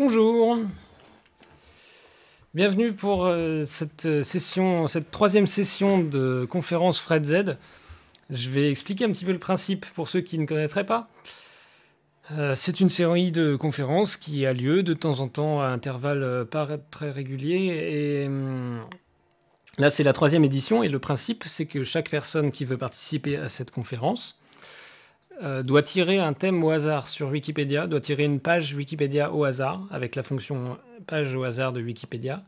Bonjour. Bienvenue pour euh, cette session, cette troisième session de conférence Fred Z. Je vais expliquer un petit peu le principe pour ceux qui ne connaîtraient pas. Euh, c'est une série de conférences qui a lieu de temps en temps à intervalles euh, pas très réguliers. Hum, là, c'est la troisième édition. Et le principe, c'est que chaque personne qui veut participer à cette conférence euh, doit tirer un thème au hasard sur Wikipédia, doit tirer une page Wikipédia au hasard avec la fonction page au hasard de Wikipédia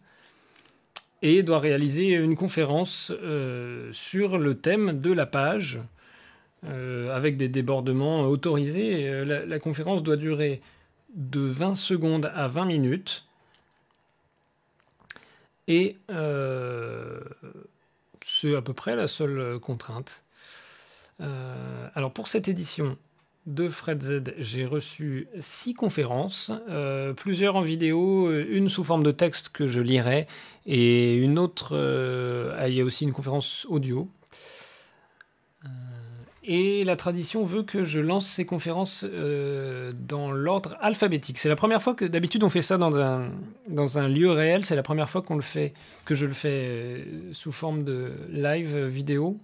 et doit réaliser une conférence euh, sur le thème de la page euh, avec des débordements autorisés. La, la, conférence doit durer de 20 secondes à 20 minutes et c'est à peu près la seule contrainte. Euh, alors pour cette édition de Fred Z, j'ai reçu six conférences, euh, plusieurs en vidéo, une sous forme de texte que je lirai, et une autre, euh, il y a aussi une conférence audio. Et la tradition veut que je lance ces conférences dans l'ordre alphabétique. C'est la première fois que d'habitude on fait ça dans un, dans un lieu réel. C'est la première fois qu'on le fait, que je le fais sous forme de live vidéo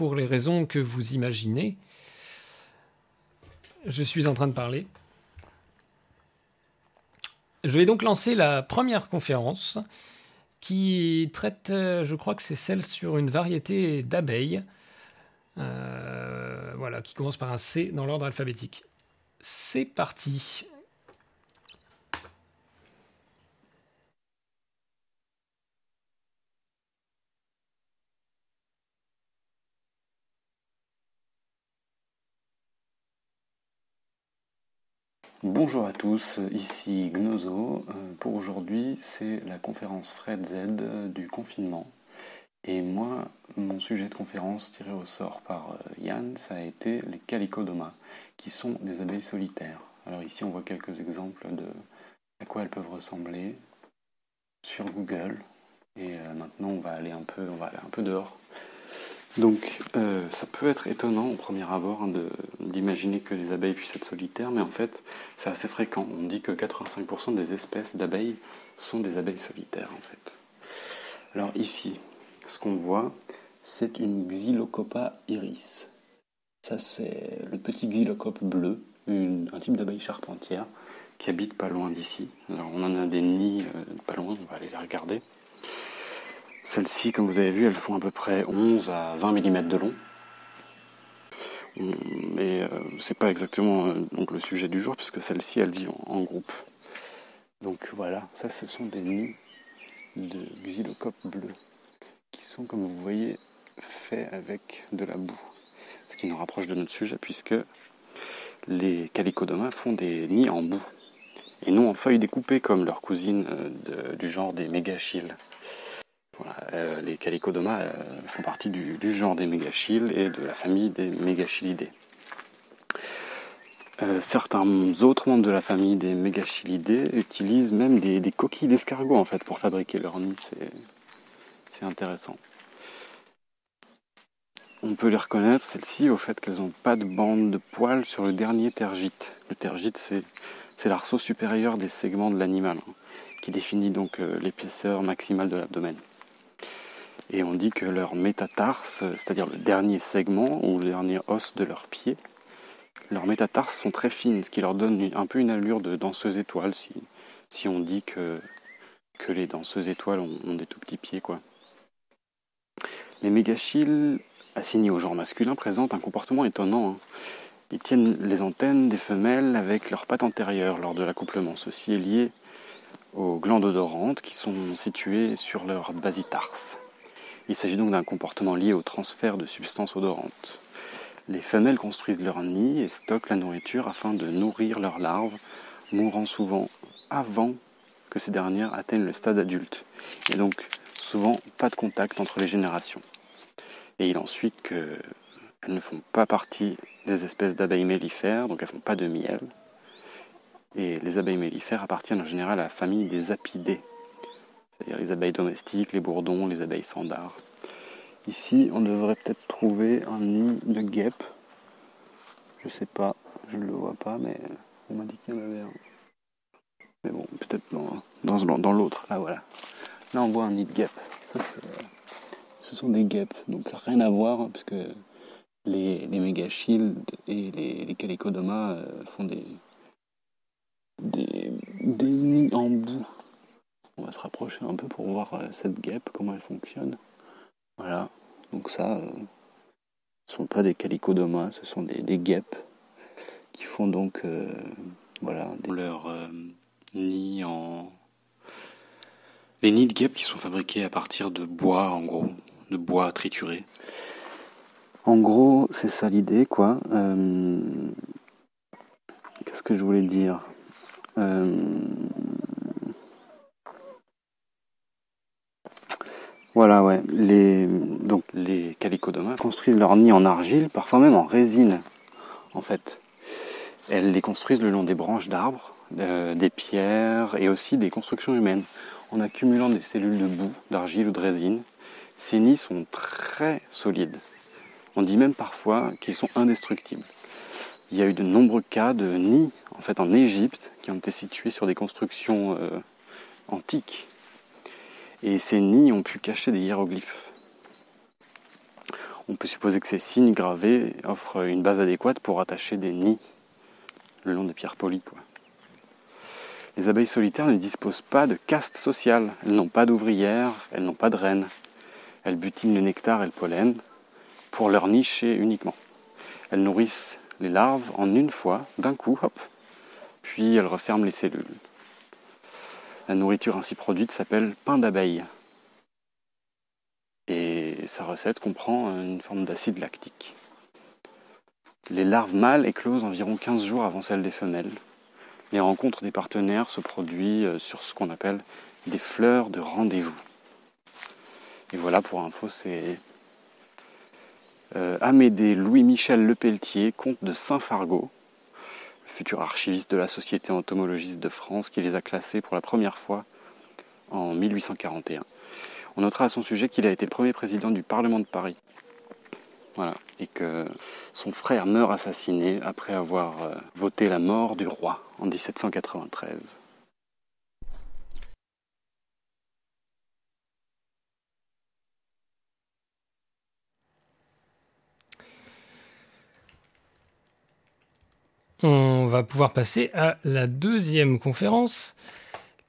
pour les raisons que vous imaginez. Je suis en train de parler. Je vais donc lancer la première conférence qui traite, je crois que c'est celle sur une variété d'abeilles, euh, voilà, qui commence par un C dans l'ordre alphabétique. C'est parti. Bonjour à tous, ici Gnozo. Euh, pour aujourd'hui, c'est la conférence Fred Z du confinement. Et moi, mon sujet de conférence tiré au sort par euh, Yann, ça a été les calicodomas, qui sont des abeilles solitaires. Alors ici, on voit quelques exemples de à quoi elles peuvent ressembler sur Google. Et euh, maintenant, on va aller un peu, on va aller un peu dehors donc euh, ça peut être étonnant au premier abord hein, d'imaginer que les abeilles puissent être solitaires, mais en fait c'est assez fréquent. On dit que 85% des espèces d'abeilles sont des abeilles solitaires en fait. Alors ici, ce qu'on voit, c'est une Xylocopa iris. Ça c'est le petit xylocope bleu, un type d'abeille charpentière qui habite pas loin d'ici. Alors on en a des nids euh, pas loin, on va aller les regarder. Celles-ci, comme vous avez vu, elles font à peu près 11 à 20 mm de long. Mais euh, c'est pas exactement euh, le sujet du jour, puisque celles-ci, elles vivent en, groupe. Donc voilà, ça ce sont des nids de xylocope bleu, qui sont, comme vous voyez, faits avec de la boue. Ce qui nous rapproche de notre sujet, puisque les calicodomas font des nids en boue, et non en feuilles découpées comme leurs cousines euh, du genre des mégachilles. Euh, les calicodomas euh, font partie du, genre des mégachilles et de la famille des mégachilidés. Euh, certains autres membres de la famille des mégachilidés utilisent même des, coquilles d'escargot en fait pour fabriquer leur nid. C'est intéressant. on peut les reconnaître, celles-ci, au fait qu'elles n'ont pas de bande de poils sur le dernier tergite. Le tergite, c'est l'arceau supérieur des segments de l'animal, hein, qui définit donc euh, l'épaisseur maximale de l'abdomen. Et on dit que leur métatarse, c'est-à-dire le dernier segment ou le dernier os de leurs pieds, leurs métatarses sont très fines, ce qui leur donne un peu une allure de danseuse étoile, si, on dit que, que les danseuses étoiles ont, des tout petits pieds. quoi. Les mégachilles assignés au genre masculin présentent un comportement étonnant. Hein. Ils tiennent les antennes des femelles avec leurs pattes antérieures lors de l'accouplement. Ceci est lié aux glandes odorantes qui sont situées sur leur basitarse. Il s'agit donc d'un comportement lié au transfert de substances odorantes. Les femelles construisent leur nid et stockent la nourriture afin de nourrir leurs larves, mourant souvent avant que ces dernières atteignent le stade adulte. Et donc souvent pas de contact entre les générations. Et il en suit qu'elles ne font pas partie des espèces d'abeilles mellifères, donc elles ne font pas de miel. Et les abeilles mellifères appartiennent en général à la famille des apidées, les abeilles domestiques, les bourdons, les abeilles sandards. Ici, on devrait peut-être trouver un nid de guêpe. Je sais pas, je ne le vois pas, mais on m'a dit qu'il y en avait un. Mais bon, peut-être dans, dans, l'autre, là voilà. Là, on voit un nid de guêpe. ce sont des guêpes, donc rien à voir, hein, puisque les, les mégachildes et les, calicodomas euh, font des, des, des nids en boue. On va se rapprocher un peu pour voir euh, cette guêpe, comment elle fonctionne. Voilà, donc ça, euh, ce ne sont pas des calicodomas, ce sont des, guêpes qui font donc euh, voilà, leur nid en... Les nids de guêpes qui sont fabriqués à partir de bois, en gros, de bois trituré. En gros, c'est ça l'idée, quoi. Qu'est-ce que je voulais dire? Voilà, ouais. Les, donc les construisent leurs nids en argile, parfois même en résine, en fait. Elles les construisent le long des branches d'arbres, euh, des pierres et aussi des constructions humaines, en accumulant des cellules de boue, d'argile ou de résine. Ces nids sont très solides. On dit même parfois qu'ils sont indestructibles. Il y a eu de nombreux cas de nids, en fait, en Égypte, qui ont été situés sur des constructions euh, antiques et ces nids ont pu cacher des hiéroglyphes. On peut supposer que ces signes gravés offrent une base adéquate pour attacher des nids le long des pierres polies. Les abeilles solitaires ne disposent pas de caste sociale, elles n'ont pas d'ouvrières, elles n'ont pas de reines. Elles butinent le nectar et le pollen pour leur nicher uniquement. Elles nourrissent les larves en une fois, d'un coup, puis elles referment les cellules. La nourriture ainsi produite s'appelle pain d'abeille. Et sa recette comprend une forme d'acide lactique. Les larves mâles éclosent environ 15 jours avant celles des femelles. Les rencontres des partenaires se produisent euh, sur ce qu'on appelle des fleurs de rendez-vous. Et voilà pour info, c'est euh, Amédée Louis-Michel Lepelletier, comte de Saint-Fargeau, futur archiviste de la Société entomologiste de France, qui les a classés pour la première fois en 1841. On notera à son sujet qu'il a été le premier président du Parlement de Paris. Voilà, et que son frère meurt assassiné après avoir euh, voté la mort du roi en 1793. on va pouvoir passer à la deuxième conférence,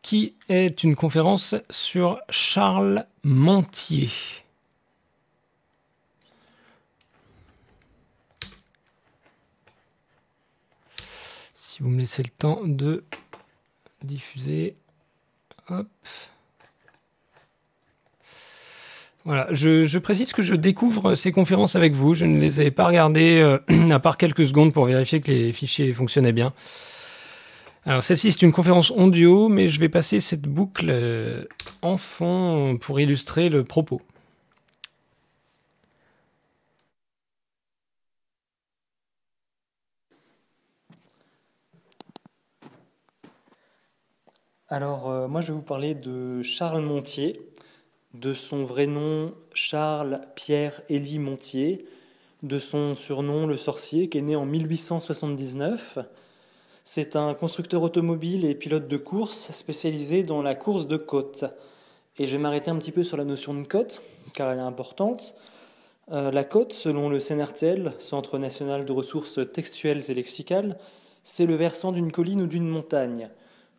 qui est une conférence sur Charles Montier. Si vous me laissez le temps de diffuser. Hop. Voilà, je, précise que je découvre ces conférences avec vous. Je ne les ai pas regardées euh, à part quelques secondes pour vérifier que les fichiers fonctionnaient bien. Alors celle-ci c'est une conférence audio, mais je vais passer cette boucle euh, en fond pour illustrer le propos. Alors euh, moi je vais vous parler de Charles Montier de son vrai nom Charles Pierre Élie Montier, de son surnom le sorcier, qui est né en 1879. C'est un constructeur automobile et pilote de course spécialisé dans la course de côte. Et je vais m'arrêter un petit peu sur la notion de côte, car elle est importante. Euh, la côte, selon le CNRTL, Centre national de ressources textuelles et lexicales, c'est le versant d'une colline ou d'une montagne.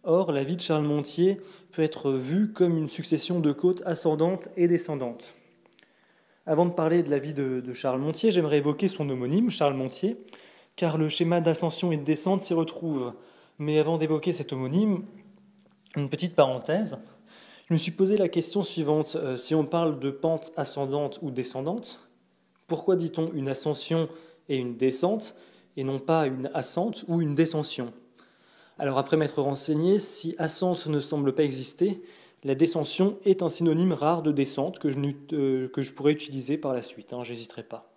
Or, la vie de Charles Montier peut être vue comme une succession de côtes ascendantes et descendantes. Avant de parler de la vie de, Charles Montier, j'aimerais évoquer son homonyme, Charles Montier, car le schéma d'ascension et de descente s'y retrouve. Mais avant d'évoquer cet homonyme, une petite parenthèse. Je me suis posé la question suivante. Euh, si on parle de pente ascendante ou descendante, pourquoi dit-on une ascension et une descente et non pas une ascente ou une descension? Alors après m'être renseigné, si ascente ne semble pas exister, la descension est un synonyme rare de descente que je, euh, pourrais utiliser par la suite, hein, j'hésiterai pas.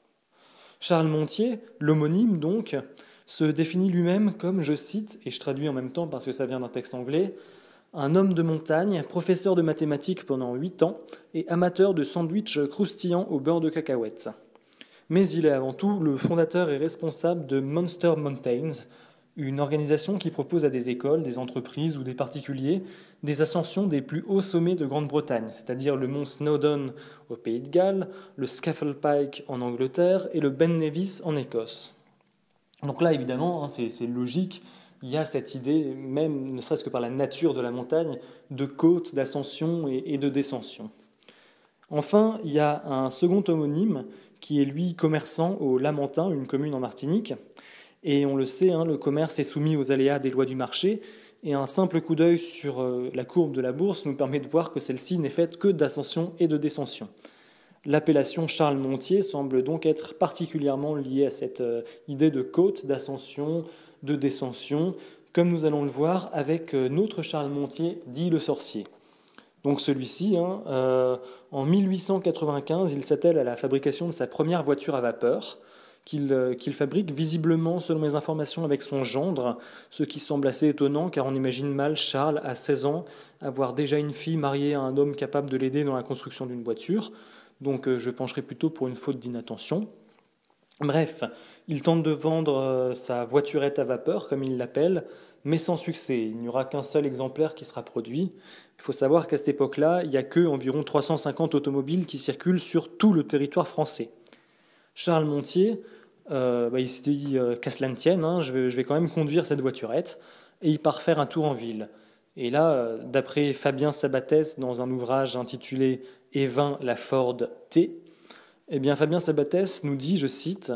Charles Montier, l'homonyme donc, se définit lui-même comme, je cite, et je traduis en même temps parce que ça vient d'un texte anglais, un homme de montagne, professeur de mathématiques pendant huit ans et amateur de sandwichs croustillants au beurre de cacahuètes. Mais il est avant tout le fondateur et responsable de Monster Mountains, une organisation qui propose à des écoles, des entreprises ou des particuliers des ascensions des plus hauts sommets de Grande-Bretagne, c'est-à-dire le mont Snowdon au Pays de Galles, le Scafell Pike en Angleterre et le Ben Nevis en Écosse. Donc là, évidemment, hein, c'est logique, il y a cette idée, même ne serait-ce que par la nature de la montagne, de côte, d'ascension et, de descension. Enfin, il y a un second homonyme qui est lui commerçant au Lamentin, une commune en Martinique. Et on le sait, hein, le commerce est soumis aux aléas des lois du marché, et un simple coup d'œil sur euh, la courbe de la bourse nous permet de voir que celle-ci n'est faite que d'ascension et de descension. L'appellation Charles Montier semble donc être particulièrement liée à cette euh, idée de côte, d'ascension, de descension, comme nous allons le voir avec euh, notre Charles Montier, dit le sorcier. Donc celui-ci, hein, en 1895, il s'attelle à la fabrication de sa première voiture à vapeur. Euh, qu'il fabrique, visiblement, selon mes informations, avec son gendre, ce qui semble assez étonnant car on imagine mal Charles, à 16 ans, avoir déjà une fille mariée à un homme capable de l'aider dans la construction d'une voiture. Donc euh, je pencherai plutôt pour une faute d'inattention. Bref, il tente de vendre euh, sa voiturette à vapeur, comme il l'appelle, mais sans succès. Il n'y aura qu'un seul exemplaire qui sera produit. Il faut savoir qu'à cette époque-là, il n'y a que environ 350 automobiles qui circulent sur tout le territoire français. Charles Montier, euh, bah, il se dit euh, qu'à cela ne tienne, hein, je, vais, quand même conduire cette voiturette, et il part faire un tour en ville. Et là, euh, d'après Fabien Sabatès, dans un ouvrage intitulé Évin la Ford T, eh bien Fabien Sabatès nous dit, je cite,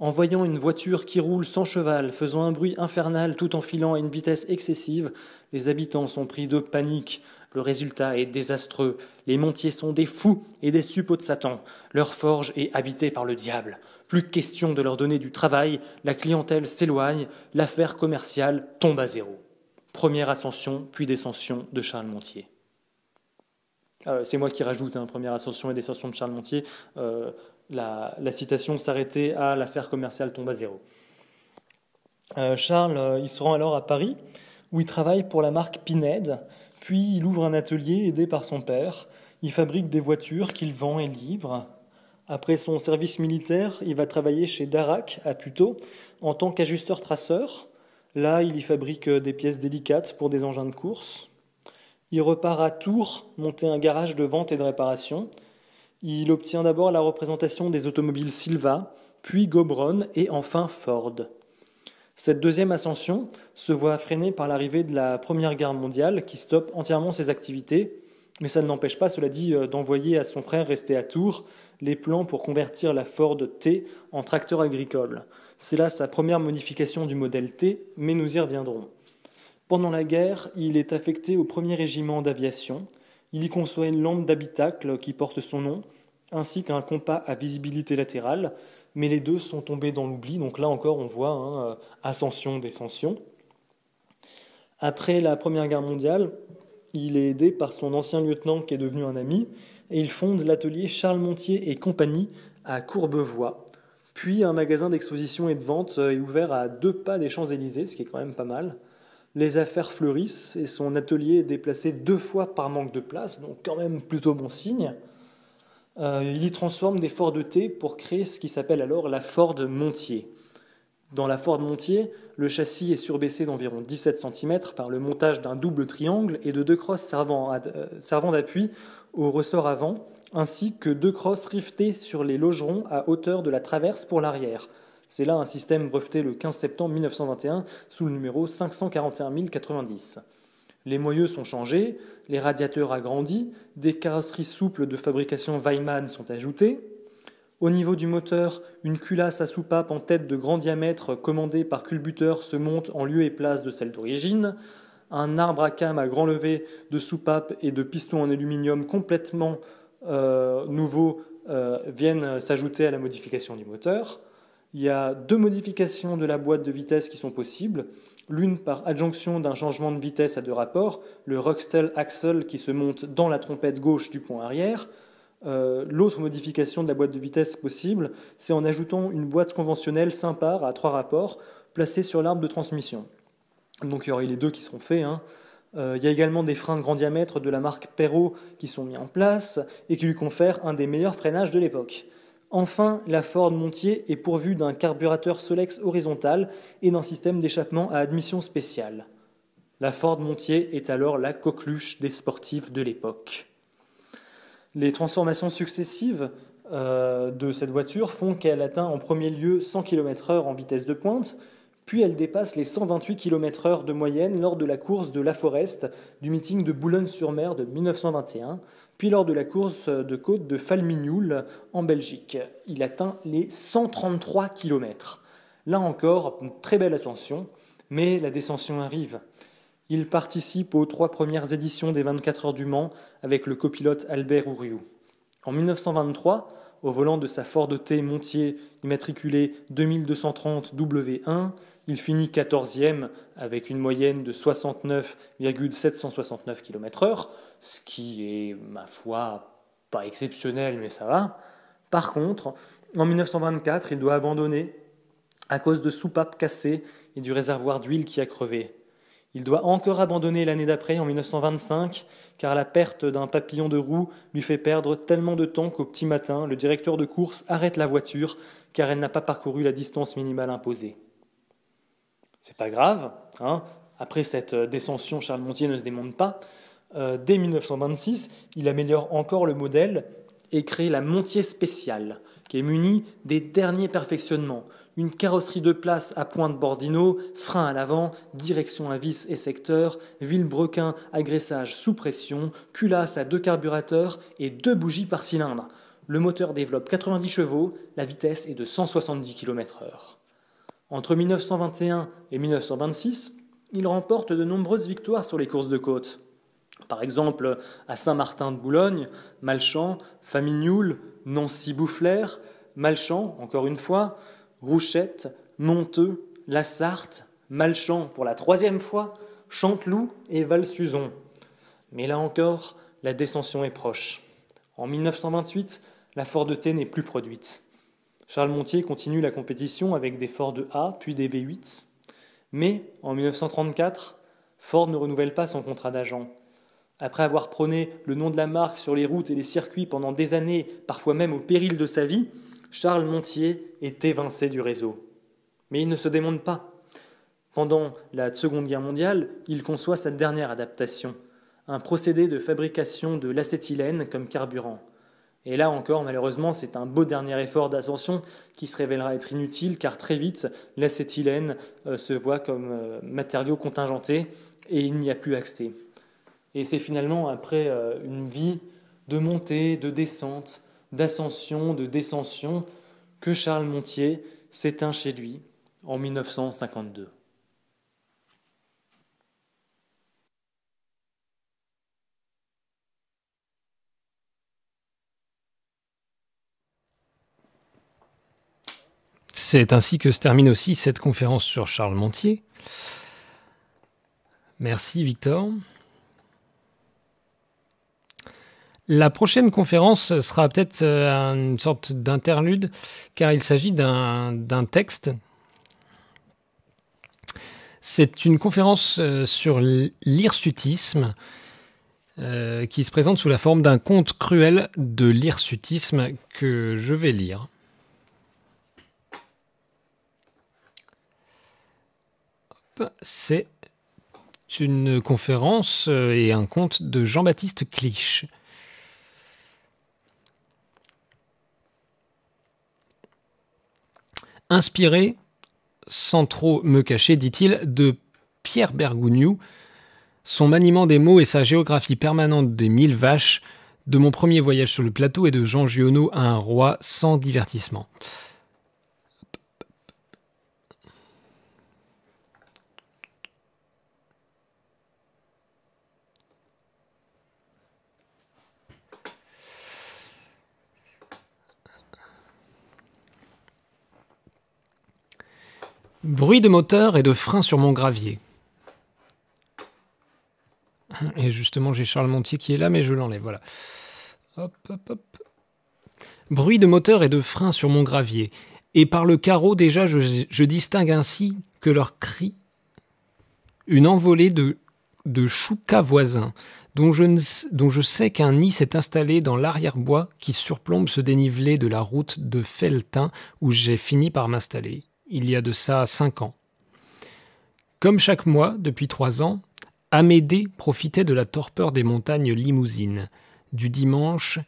En voyant une voiture qui roule sans cheval, faisant un bruit infernal tout en filant à une vitesse excessive, les habitants sont pris de panique. Le résultat est désastreux. Les montiers sont des fous et des suppôts de Satan. Leur forge est habitée par le diable. Plus question de leur donner du travail, la clientèle s'éloigne, l'affaire commerciale tombe à zéro. Première ascension, puis descension de Charles Montier. Euh, c'est moi qui rajoute hein, première ascension et descension de Charles Montier. Euh, la, citation s'arrêtait à l'affaire commerciale tombe à zéro. Euh, Charles, il se rend alors à Paris, où il travaille pour la marque Pinède, puis il ouvre un atelier aidé par son père. Il fabrique des voitures qu'il vend et livre. Après son service militaire, il va travailler chez Darac à Puteaux en tant qu'ajusteur-traceur. Là, il y fabrique des pièces délicates pour des engins de course. Il repart à Tours monter un garage de vente et de réparation. Il obtient d'abord la représentation des automobiles Silva, puis Gobron et enfin Ford. Cette deuxième ascension se voit freinée par l'arrivée de la Première Guerre mondiale qui stoppe entièrement ses activités mais ça ne l'empêche pas, cela dit, euh, d'envoyer à son frère resté à Tours les plans pour convertir la Ford T en tracteur agricole. C'est là sa première modification du modèle T, mais nous y reviendrons. Pendant la guerre, il est affecté au premier régiment d'aviation. Il y conçoit une lampe d'habitacle qui porte son nom, ainsi qu'un compas à visibilité latérale, mais les deux sont tombés dans l'oubli, donc là encore on voit hein, euh, ascension, descension. Après la Première Guerre mondiale, il est aidé par son ancien lieutenant qui est devenu un ami, et il fonde l'atelier Charles Montier et compagnie à Courbevoie. Puis un magasin d'exposition et de vente est ouvert à deux pas des Champs-Élysées, ce qui est quand même pas mal. Les affaires fleurissent et son atelier est déplacé deux fois par manque de place, donc quand même plutôt bon signe. Euh, il y transforme des Ford T pour créer ce qui s'appelle alors la Ford Montier. Dans la Ford Montier, le châssis est surbaissé d'environ 17 cm par le montage d'un double triangle et de deux crosses servant, servant d'appui au ressort avant, ainsi que deux crosses rivetées sur les logerons à hauteur de la traverse pour l'arrière. C'est là un système breveté le 15 septembre 1921 sous le numéro 541090. Les moyeux sont changés, les radiateurs agrandis, des carrosseries souples de fabrication Weimann sont ajoutées. Au niveau du moteur, une culasse à soupape en tête de grand diamètre commandée par culbuteur se monte en lieu et place de celle d'origine. Un arbre à cam à grand levé de soupape et de pistons en aluminium complètement euh, nouveaux euh, viennent s'ajouter à la modification du moteur. Il y a deux modifications de la boîte de vitesse qui sont possibles l'une par adjonction d'un changement de vitesse à deux rapports, le Rockstel Axle qui se monte dans la trompette gauche du pont arrière. Euh, l'autre modification de la boîte de vitesse possible, c'est en ajoutant une boîte conventionnelle Simpar à trois rapports placée sur l'arbre de transmission. Donc il y aurait les deux qui seront faits. Hein. Euh, il y a également des freins de grand diamètre de la marque Perrault qui sont mis en place et qui lui confèrent un des meilleurs freinages de l'époque. Enfin, la Ford Montier est pourvue d'un carburateur Solex horizontal et d'un système d'échappement à admission spéciale. La Ford Montier est alors la coqueluche des sportifs de l'époque. Les transformations successives euh, de cette voiture font qu'elle atteint en premier lieu 100 km/h en vitesse de pointe, puis elle dépasse les 128 km/h de moyenne lors de la course de La Forest du meeting de Boulogne-sur-Mer de 1921, puis lors de la course de côte de Falmignoul en Belgique. Il atteint les 133 km. Là encore, une très belle ascension, mais la descension arrive. Il participe aux trois premières éditions des 24 heures du Mans avec le copilote Albert Ouriou. En 1923, au volant de sa Ford T Montier immatriculée 2230 W1, il finit 14e avec une moyenne de 69,769 km/h, ce qui est, ma foi, pas exceptionnel, mais ça va. Par contre, en 1924, il doit abandonner à cause de soupapes cassées et du réservoir d'huile qui a crevé. Il doit encore abandonner l'année d'après, en 1925, car la perte d'un papillon de roue lui fait perdre tellement de temps qu'au petit matin, le directeur de course arrête la voiture car elle n'a pas parcouru la distance minimale imposée. C'est pas grave. Hein. Après cette euh, descension, Charles Montier ne se démonte pas. Euh, dès 1926, il améliore encore le modèle et crée la Montier spéciale, qui est munie des derniers perfectionnements. Une carrosserie de place à pointe Bordino, frein à l'avant, direction à vis et secteur, vilebrequin agressage sous pression, culasse à deux carburateurs et deux bougies par cylindre. Le moteur développe 90 chevaux, la vitesse est de 170 km/h. Entre 1921 et 1926, il remporte de nombreuses victoires sur les courses de côte. Par exemple, à Saint-Martin de Boulogne, Malchamp, Famignoul, Nancy-Boufflers, Malchamp, encore une fois, Rouchette, Monteux, La Sarthe, Malchamp pour la troisième fois, Chanteloup et Val-Suzon. Mais là encore, la descension est proche. En 1928, la Ford n'est plus produite. Charles Montier continue la compétition avec des Ford A puis des V8. Mais en 1934, Ford ne renouvelle pas son contrat d'agent. Après avoir prôné le nom de la marque sur les routes et les circuits pendant des années, parfois même au péril de sa vie, Charles Montier est évincé du réseau. Mais il ne se démonte pas. Pendant la Seconde Guerre mondiale, il conçoit sa dernière adaptation, un procédé de fabrication de l'acétylène comme carburant. Et là encore, malheureusement, c'est un beau dernier effort d'ascension qui se révélera être inutile car très vite, l'acétylène euh, se voit comme euh, matériau contingenté et il n'y a plus accès. Et c'est finalement après euh, une vie de montée, de descente, d'ascension, de descension que Charles Montier s'éteint chez lui en 1952. C'est ainsi que se termine aussi cette conférence sur Charles Montier. Merci Victor. La prochaine conférence sera peut-être euh, une sorte d'interlude, car il s'agit d'un texte. C'est une conférence euh, sur l'hirsutisme. euh, qui se présente sous la forme d'un conte cruel de l'hirsutisme que je vais lire. C'est une conférence euh, et un conte de Jean-Baptiste Cliche. Inspiré, sans trop me cacher, dit-il, de Pierre Bergougnou, son maniement des mots et sa géographie permanente des mille vaches, de mon premier voyage sur le plateau et de Jean Giono à un roi sans divertissement. Bruit de moteur et de frein sur mon gravier. Et justement, j'ai Charles Montier qui est là, mais je l'enlève, voilà. Hop, hop, hop. Bruit de moteur et de frein sur mon gravier. Et par le carreau, déjà, je, distingue ainsi que leur cri une envolée de, choucas voisins, dont je, dont je sais qu'un nid s'est installé dans l'arrière-bois qui surplombe ce dénivelé de la route de Feltin où j'ai fini par m'installer il y a de ça cinq ans. Comme chaque mois, depuis trois ans, Amédée profitait de la torpeur des montagnes limousines, du dimanche,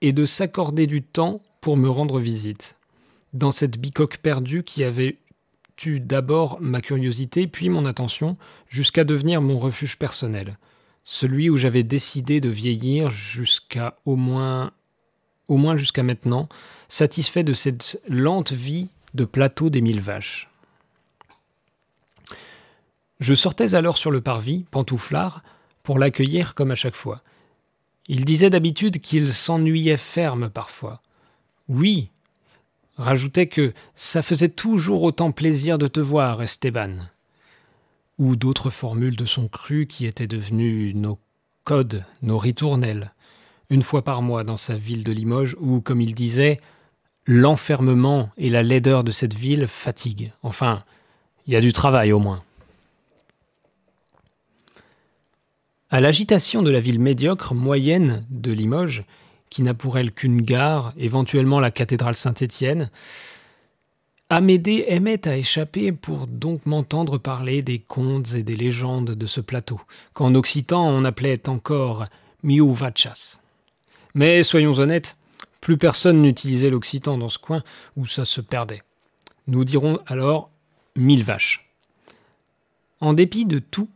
et de s'accorder du temps pour me rendre visite. Dans cette bicoque perdue qui avait eu d'abord ma curiosité puis mon attention, jusqu'à devenir mon refuge personnel, celui où j'avais décidé de vieillir jusqu'à au moins, au moins jusqu'à maintenant, satisfait de cette lente vie de plateau des mille vaches. Je sortais alors sur le parvis, pantouflard, pour l'accueillir comme à chaque fois. Il disait d'habitude qu'il s'ennuyait ferme parfois. Oui, rajoutait que ça faisait toujours autant plaisir de te voir, Esteban. Ou d'autres formules de son cru qui étaient devenues nos codes, nos ritournelles, une fois par mois dans sa ville de Limoges, où, comme il disait, l'enfermement et la laideur de cette ville fatiguent. Enfin, il y a du travail au moins. À l'agitation de la ville médiocre, moyenne de Limoges, qui n'a pour elle qu'une gare, éventuellement la cathédrale Saint-Étienne, Amédée aimait à échapper pour donc m'entendre parler des contes et des légendes de ce plateau, qu'en occitan on appelait encore Miuvachas. Mais soyons honnêtes, plus personne n'utilisait l'occitan dans ce coin où ça se perdait. Nous dirons alors mille vaches. En dépit de tout,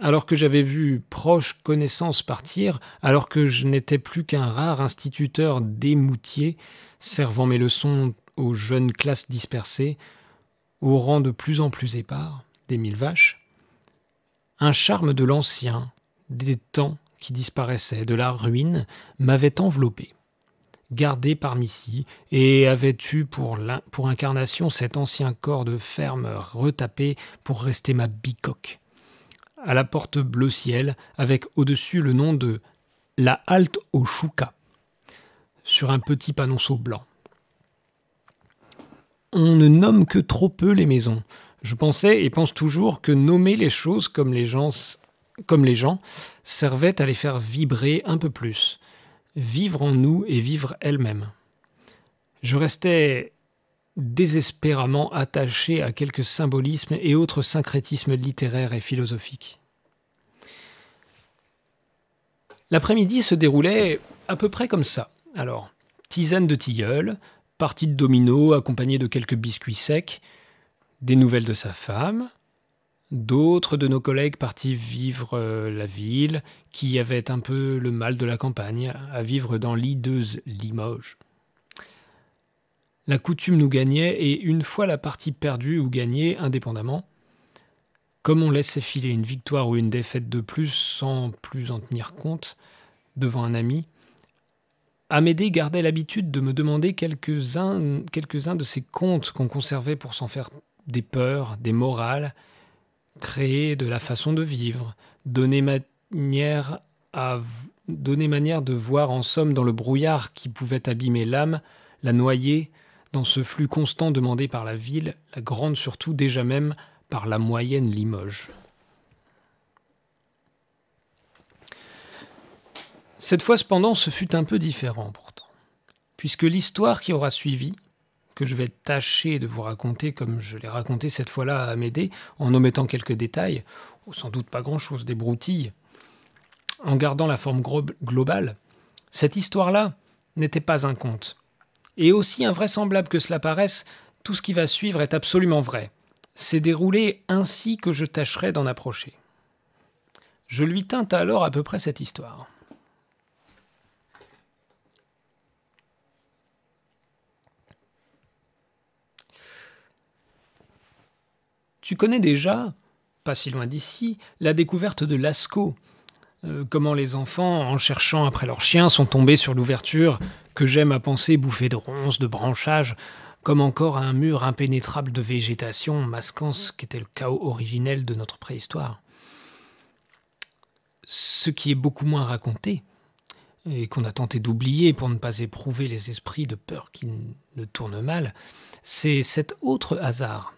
alors que j'avais vu proche connaissance partir, alors que je n'étais plus qu'un rare instituteur d'émoutiers, servant mes leçons aux jeunes classes dispersées, au rang de plus en plus épars des mille vaches, un charme de l'ancien, des temps qui disparaissaient, de la ruine, m'avait enveloppé gardé parmi ici, et avait eu pour, pour incarnation cet ancien corps de ferme retapé pour rester ma bicoque. À la porte bleu ciel, avec au-dessus le nom de La Halte au Chouka, sur un petit panonceau blanc. On ne nomme que trop peu les maisons. Je pensais et pense toujours que nommer les choses comme les gens, comme les gens servait à les faire vibrer un peu plus vivre en nous et vivre elle-même. Je restais désespérément attaché à quelques symbolismes et autres syncrétismes littéraires et philosophiques. L'après-midi se déroulait à peu près comme ça. Alors, tisane de tilleul, partie de domino accompagnée de quelques biscuits secs, des nouvelles de sa femme, D'autres de nos collègues partis vivre euh, la ville, qui avaient un peu le mal de la campagne, à vivre dans l'ideuse Limoges. La coutume nous gagnait, et une fois la partie perdue ou gagnée, indépendamment, comme on laissait filer une victoire ou une défaite de plus sans plus en tenir compte devant un ami, Amédée gardait l'habitude de me demander quelques-uns quelques de ces contes qu'on conservait pour s'en faire des peurs, des morales, créer de la façon de vivre, donner manière, à, donner manière de voir en somme dans le brouillard qui pouvait abîmer l'âme, la noyer, dans ce flux constant demandé par la ville, la grande surtout déjà même par la moyenne Limoges. Cette fois cependant, ce fut un peu différent pourtant, puisque l'histoire qui aura suivi, que je vais tâcher de vous raconter comme je l'ai raconté cette fois-là à Amédée, en omettant quelques détails, ou sans doute pas grand-chose, des broutilles, en gardant la forme globale, cette histoire-là n'était pas un conte. Et aussi invraisemblable que cela paraisse, tout ce qui va suivre est absolument vrai. C'est déroulé ainsi que je tâcherai d'en approcher. Je lui tint alors à peu près cette histoire. Tu connais déjà, pas si loin d'ici, la découverte de Lascaux, euh, comment les enfants, en cherchant après leurs chiens, sont tombés sur l'ouverture que j'aime à penser bouffée de ronces, de branchages, comme encore un mur impénétrable de végétation masquant ce qu'était le chaos originel de notre préhistoire. Ce qui est beaucoup moins raconté, et qu'on a tenté d'oublier pour ne pas éprouver les esprits de peur qui ne tournent mal, c'est cet autre hasard,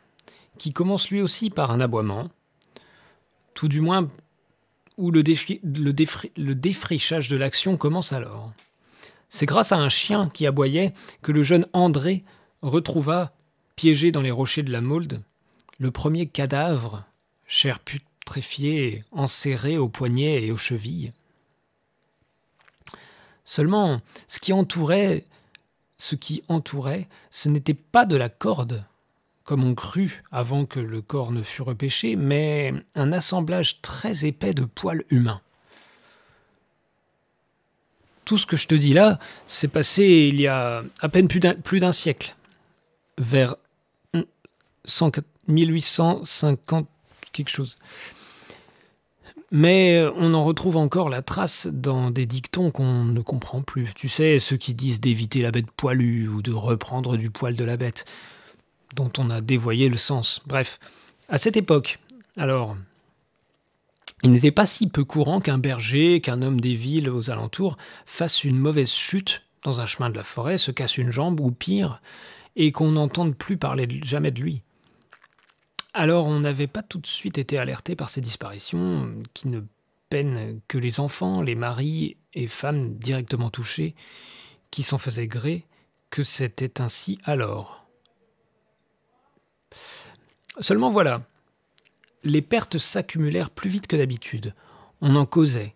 qui commence lui aussi par un aboiement, tout du moins où le, défrichage de l'action commence alors. C'est grâce à un chien qui aboyait que le jeune André retrouva, piégé dans les rochers de la Molde, le premier cadavre, chair putréfiée, enserré aux poignets et aux chevilles. Seulement, ce qui entourait, ce qui entourait, ce n'était pas de la corde, comme on crut avant que le corps ne fût repêché, mais un assemblage très épais de poils humains. Tout ce que je te dis là, s'est passé il y a à peine plus d'un siècle, vers 1850 quelque chose. Mais on en retrouve encore la trace dans des dictons qu'on ne comprend plus. Tu sais, ceux qui disent d'éviter la bête poilue ou de reprendre du poil de la bête dont on a dévoyé le sens. Bref, à cette époque, alors, il n'était pas si peu courant qu'un berger, qu'un homme des villes aux alentours fasse une mauvaise chute dans un chemin de la forêt, se casse une jambe ou pire, et qu'on n'entende plus parler jamais de lui. Alors on n'avait pas tout de suite été alerté par ces disparitions qui ne peinent que les enfants, les maris et femmes directement touchés, qui s'en faisaient gré, que c'était ainsi alors. Seulement voilà, les pertes s'accumulèrent plus vite que d'habitude. On en causait.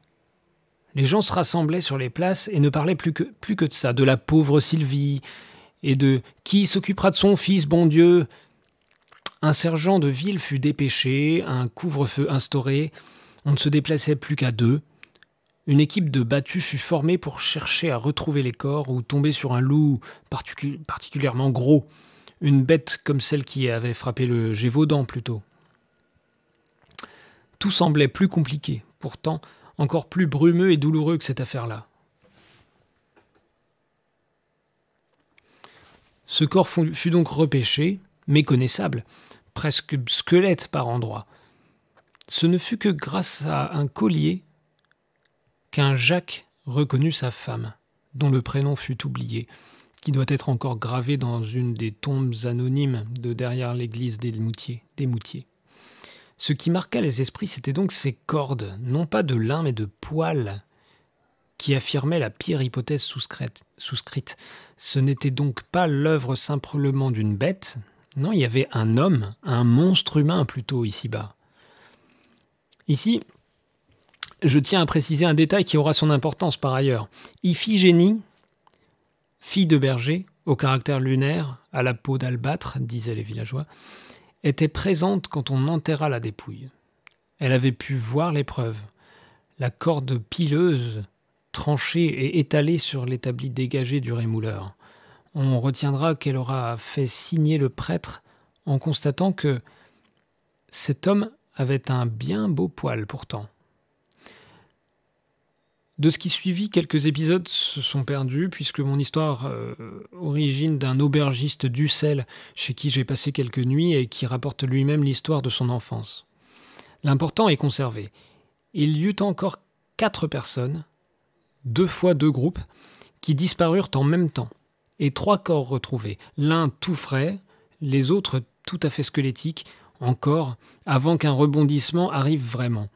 Les gens se rassemblaient sur les places et ne parlaient plus que, de ça, de la pauvre Sylvie, et de qui s'occupera de son fils, bon Dieu. Un sergent de ville fut dépêché, un couvre-feu instauré, on ne se déplaçait plus qu'à deux. Une équipe de battus fut formée pour chercher à retrouver les corps ou tomber sur un loup particulièrement gros une bête comme celle qui avait frappé le Gévaudan plutôt. Tout semblait plus compliqué, pourtant encore plus brumeux et douloureux que cette affaire-là. Ce corps fut donc repêché, méconnaissable, presque squelette par endroits. Ce ne fut que grâce à un collier qu'un Jacques reconnut sa femme, dont le prénom fut oublié, qui doit être encore gravé dans une des tombes anonymes de derrière l'église des Moutiers. Ce qui marqua les esprits, c'était donc ces cordes, non pas de lin mais de poils, qui affirmaient la pire hypothèse souscrite. Ce n'était donc pas l'œuvre simplement d'une bête, non, il y avait un homme, un monstre humain plutôt ici-bas. Ici, je tiens à préciser un détail qui aura son importance par ailleurs. Iphigénie, fille de berger, au caractère lunaire, à la peau d'albâtre, disaient les villageois, était présente quand on enterra la dépouille. Elle avait pu voir l'épreuve, la corde pileuse, tranchée et étalée sur l'établi dégagé du rémouleur. On retiendra qu'elle aura fait signer le prêtre en constatant que cet homme avait un bien beau poil pourtant. De ce qui suivit, quelques épisodes se sont perdus, puisque mon histoire euh, origine d'un aubergiste d'Ussel, chez qui j'ai passé quelques nuits et qui rapporte lui-même l'histoire de son enfance. L'important est conservé. Il y eut encore quatre personnes, deux fois deux groupes, qui disparurent en même temps, et trois corps retrouvés, l'un tout frais, les autres tout à fait squelettiques, encore, avant qu'un rebondissement arrive vraiment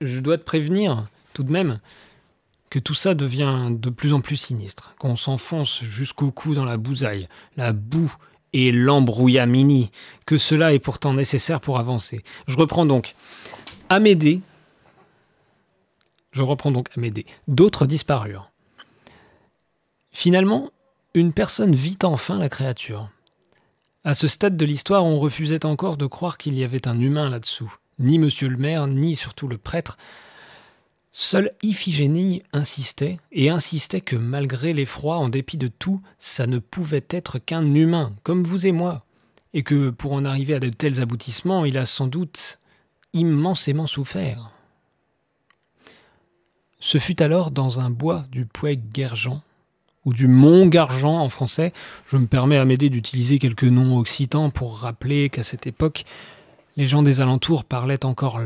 je dois te prévenir tout de même que tout ça devient de plus en plus sinistre, qu'on s'enfonce jusqu'au cou dans la bousaille, la boue et l'embrouillamini, que cela est pourtant nécessaire pour avancer. Je reprends donc. Amédée, je reprends donc Amédée. D'autres disparurent. Finalement, une personne vit enfin la créature. À ce stade de l'histoire, on refusait encore de croire qu'il y avait un humain là-dessous. Ni monsieur le maire, ni surtout le prêtre. Seule Iphigénie insistait, et insistait que malgré l'effroi, en dépit de tout, ça ne pouvait être qu'un humain, comme vous et moi, et que pour en arriver à de tels aboutissements, il a sans doute immensément souffert. Ce fut alors dans un bois du Pouet ou du Mont Gargent en français. Je me permets à m'aider d'utiliser quelques noms occitans pour rappeler qu'à cette époque, les gens des alentours parlaient encore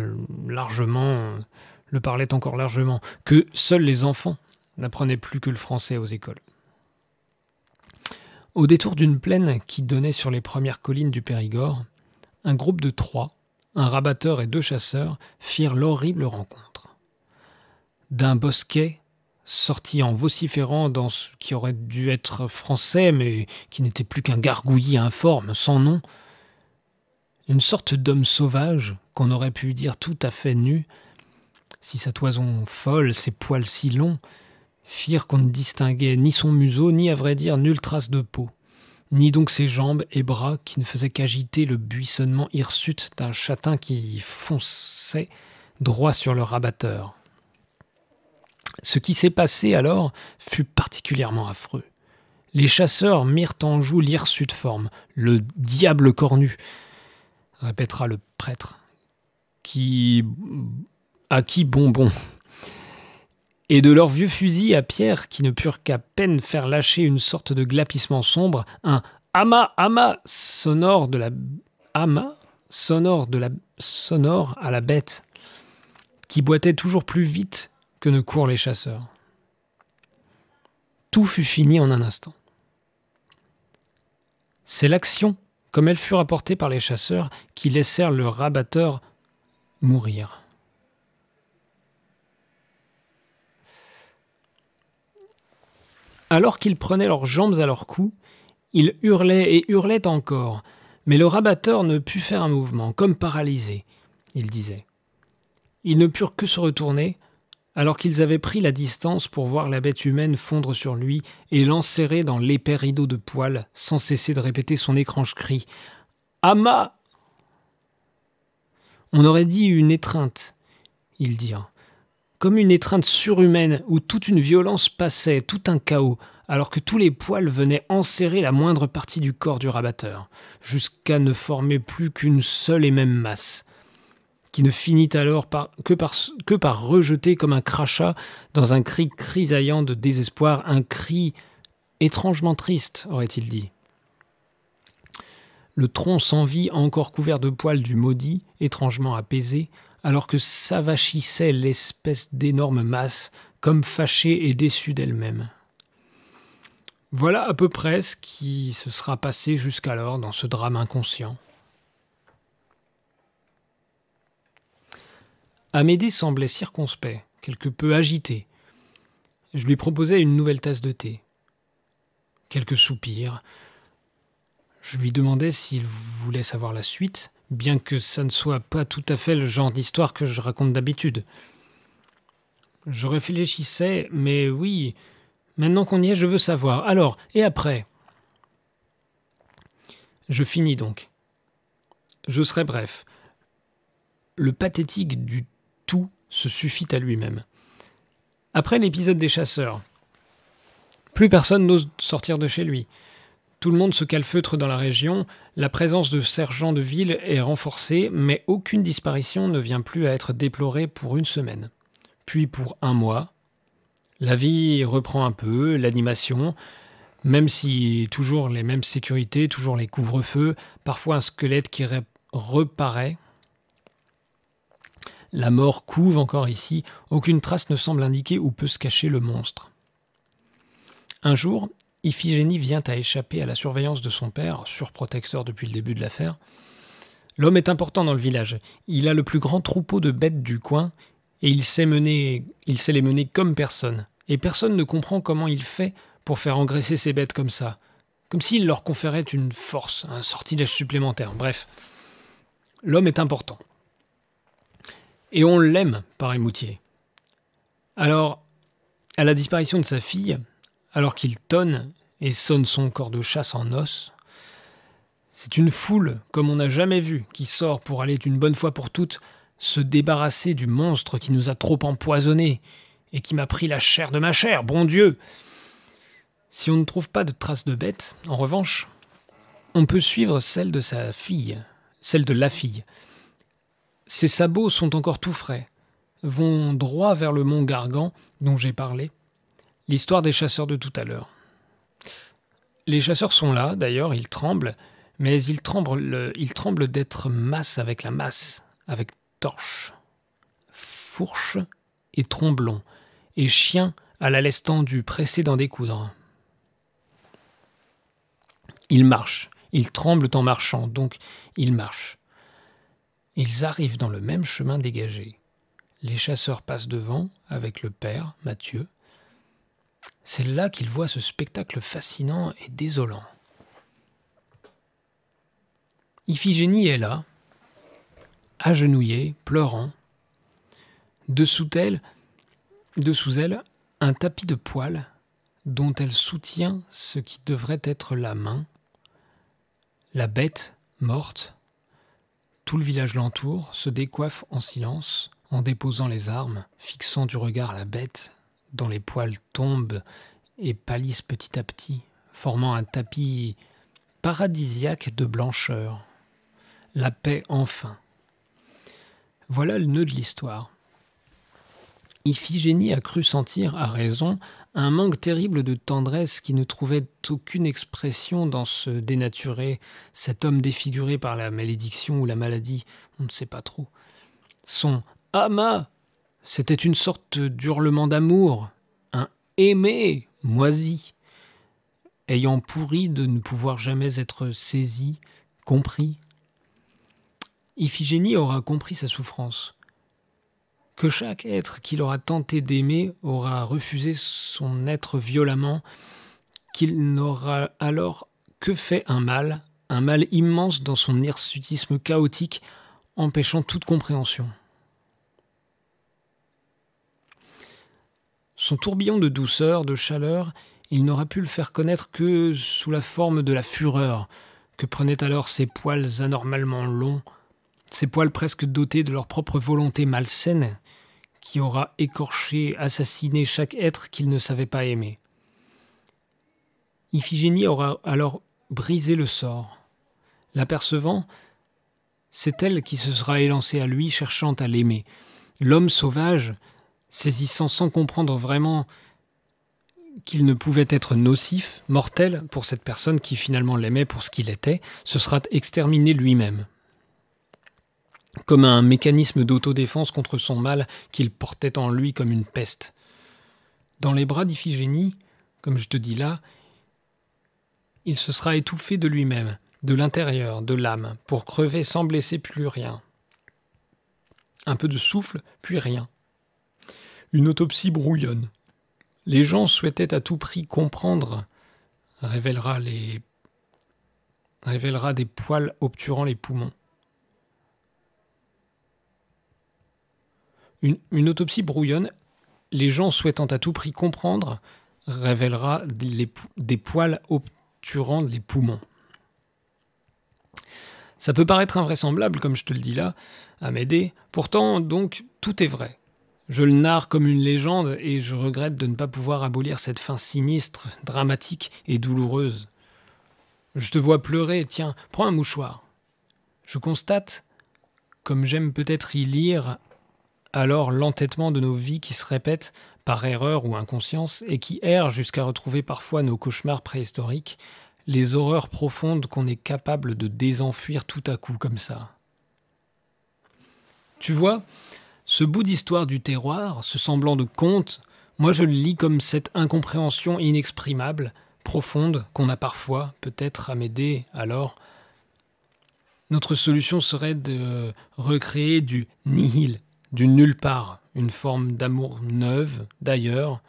largement, le parlaient encore largement, que seuls les enfants n'apprenaient plus que le français aux écoles. Au détour d'une plaine qui donnait sur les premières collines du Périgord, un groupe de trois, un rabatteur et deux chasseurs, firent l'horrible rencontre. D'un bosquet sorti en vociférant dans ce qui aurait dû être français, mais qui n'était plus qu'un gargouillis informe, sans nom. Une sorte d'homme sauvage, qu'on aurait pu dire tout à fait nu, si sa toison folle, ses poils si longs, firent qu'on ne distinguait ni son museau, ni à vrai dire nulle trace de peau, ni donc ses jambes et bras qui ne faisaient qu'agiter le buissonnement hirsute d'un châtain qui fonçait droit sur le rabatteur. Ce qui s'est passé alors fut particulièrement affreux. Les chasseurs mirent en joue l'hirsute forme, le diable cornu, répétera le prêtre, qui à qui bonbon. Et de leurs vieux fusils à pierre qui ne purent qu'à peine faire lâcher une sorte de glapissement sombre, un ama ama sonore de la ama sonore de la sonore à la bête qui boitait toujours plus vite que ne courent les chasseurs. Tout fut fini en un instant. C'est l'action, comme elle fut rapportée par les chasseurs, qui laissèrent le rabatteur mourir. Alors qu'ils prenaient leurs jambes à leur cou, ils hurlaient et hurlaient encore, mais le rabatteur ne put faire un mouvement, comme paralysé, il disait. Ils ne purent que se retourner, alors qu'ils avaient pris la distance pour voir la bête humaine fondre sur lui et l'enserrer dans l'épais rideau de poils, sans cesser de répéter son étrange cri. Ama! On aurait dit une étreinte, ils dirent, comme une étreinte surhumaine où toute une violence passait, tout un chaos, alors que tous les poils venaient enserrer la moindre partie du corps du rabatteur, jusqu'à ne former plus qu'une seule et même masse qui ne finit alors que, par, que par rejeter comme un crachat dans un cri crisaillant de désespoir, un cri étrangement triste, aurait-il dit. Le tronc sans vie encore couvert de poils du maudit, étrangement apaisé, alors que s'avachissait l'espèce d'énorme masse, comme fâchée et déçue d'elle-même. Voilà à peu près ce qui se sera passé jusqu'alors dans ce drame inconscient. Amédée semblait circonspect, quelque peu agité. Je lui proposai une nouvelle tasse de thé. Quelques soupirs. Je lui demandai s'il voulait savoir la suite, bien que ça ne soit pas tout à fait le genre d'histoire que je raconte d'habitude. Je réfléchissais, mais oui, maintenant qu'on y est, je veux savoir. Alors, et après? Je finis donc. Je serai bref. Le pathétique du tout se suffit à lui-même. Après l'épisode des chasseurs, plus personne n'ose sortir de chez lui. Tout le monde se calfeutre dans la région, la présence de sergents de ville est renforcée, mais aucune disparition ne vient plus à être déplorée pour une semaine. Puis pour un mois, la vie reprend un peu, l'animation, même si toujours les mêmes sécurités, toujours les couvre-feux, parfois un squelette qui reparaît, la mort couve encore ici, aucune trace ne semble indiquer où peut se cacher le monstre. Un jour, Iphigénie vient à échapper à la surveillance de son père, surprotecteur depuis le début de l'affaire. L'homme est important dans le village. Il a le plus grand troupeau de bêtes du coin. et il sait, mener, il sait les mener comme personne. Et personne ne comprend comment il fait pour faire engraisser ses bêtes comme ça. Comme s'il leur conférait une force, un sortilège supplémentaire. Bref, l'homme est important. Et on l'aime par Émoutier. Alors, à la disparition de sa fille, alors qu'il tonne et sonne son corps de chasse en os, c'est une foule comme on n'a jamais vu qui sort pour aller d'une bonne fois pour toutes se débarrasser du monstre qui nous a trop empoisonnés et qui m'a pris la chair de ma chair, bon Dieu Si on ne trouve pas de traces de bête, en revanche, on peut suivre celle de sa fille, celle de la fille. Ses sabots sont encore tout frais, vont droit vers le mont Gargan dont j'ai parlé, l'histoire des chasseurs de tout à l'heure. Les chasseurs sont là, d'ailleurs, ils tremblent, mais ils tremblent, ils tremblent d'être masse avec la masse, avec torche, fourche et tromblon, et chien à la laisse tendue, pressé d'en découdre. Ils marchent, ils tremblent en marchant, donc ils marchent. Ils arrivent dans le même chemin dégagé. Les chasseurs passent devant avec le père, Mathieu. C'est là qu'ils voient ce spectacle fascinant et désolant. Iphigénie est là, agenouillée, pleurant. Dessous elle, dessous elle, un tapis de poils dont elle soutient ce qui devrait être la main. La bête, morte, tout le village l'entoure, se décoiffe en silence, en déposant les armes, fixant du regard la bête, dont les poils tombent et pâlissent petit à petit, formant un tapis paradisiaque de blancheur. La paix enfin. Voilà le nœud de l'histoire. Iphigénie a cru sentir, à raison, un manque terrible de tendresse qui ne trouvait aucune expression dans ce dénaturé, cet homme défiguré par la malédiction ou la maladie, on ne sait pas trop. Son ama, c'était une sorte d'hurlement d'amour, un aimer moisi, ayant pourri de ne pouvoir jamais être saisi, compris, Iphigénie aura compris sa souffrance, que chaque être qu'il aura tenté d'aimer aura refusé son être violemment, qu'il n'aura alors que fait un mal, un mal immense dans son hirsutisme chaotique, empêchant toute compréhension. Son tourbillon de douceur, de chaleur, il n'aura pu le faire connaître que sous la forme de la fureur, que prenaient alors ses poils anormalement longs, ces poils presque dotés de leur propre volonté malsaine, qui aura écorché, assassiné chaque être qu'il ne savait pas aimer. Iphigénie aura alors brisé le sort. L'apercevant, c'est elle qui se sera élancée à lui, cherchant à l'aimer. L'homme sauvage, saisissant sans comprendre vraiment qu'il ne pouvait être nocif, mortel pour cette personne qui finalement l'aimait pour ce qu'il était, se sera exterminé lui-même comme un mécanisme d'autodéfense contre son mal qu'il portait en lui comme une peste. Dans les bras d'Iphigénie, comme je te dis là, il se sera étouffé de lui-même, de l'intérieur, de l'âme, pour crever sans blesser plus rien. Un peu de souffle, puis rien. Une autopsie brouillonne. Les gens souhaitaient à tout prix comprendre, révélera les révélera des poils obturant les poumons. Une, autopsie brouillonne, les gens souhaitant à tout prix comprendre, révélera des poils obturant les poumons. Ça peut paraître invraisemblable, comme je te le dis là, à m'aider, pourtant, donc, tout est vrai. Je le narre comme une légende et je regrette de ne pas pouvoir abolir cette fin sinistre, dramatique et douloureuse. Je te vois pleurer, tiens, prends un mouchoir. Je constate, comme j'aime peut-être y lire alors l'entêtement de nos vies qui se répètent par erreur ou inconscience et qui errent jusqu'à retrouver parfois nos cauchemars préhistoriques, les horreurs profondes qu'on est capable de désenfuir tout à coup comme ça. Tu vois, ce bout d'histoire du terroir, ce semblant de conte, moi je le lis comme cette incompréhension inexprimable, profonde, qu'on a parfois, peut-être à m'aider alors. Notre solution serait de recréer du nihil, du nulle part, une forme d'amour neuve, d'ailleurs,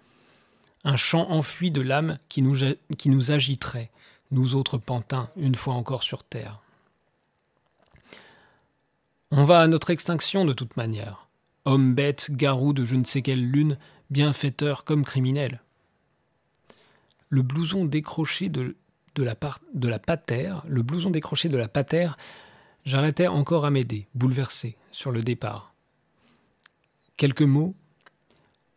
un chant enfui de l'âme qui nous, agiterait, nous autres pantins, une fois encore sur terre. On va à notre extinction de toute manière. Homme bête, garou de je ne sais quelle lune, bienfaiteur comme criminel. Le blouson décroché de, de, la, de la patère, le blouson décroché de la patère, j'arrêtais encore à m'aider, bouleversé, sur le départ. Quelques mots?